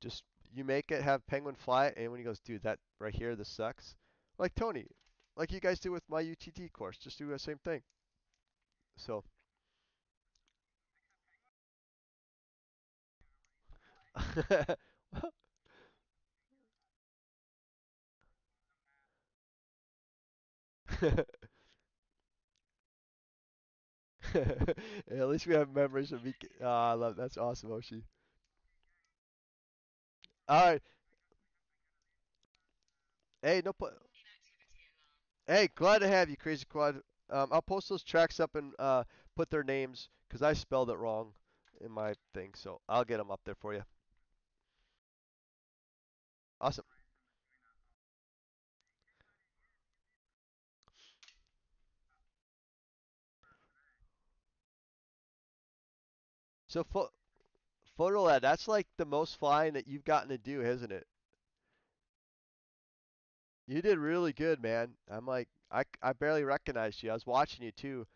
just you make it have Penguin fly and when he goes, dude, that right here, this sucks. Like Tony, like you guys do with my UTT course, just do the same thing. So, [laughs] at least we have memories of me. Oh, I love that's awesome, Oshi. All right, hey, no, pu- hey, glad to have you, Crazy Quad. Um, I'll post those tracks up and uh, put their names because I spelled it wrong in my thing, so I'll get them up there for you. Awesome. So, pho- Photolad, that's like the most flying that you've gotten to do, isn't it? You did really good, man. I'm like, I, I barely recognized you. I was watching you too.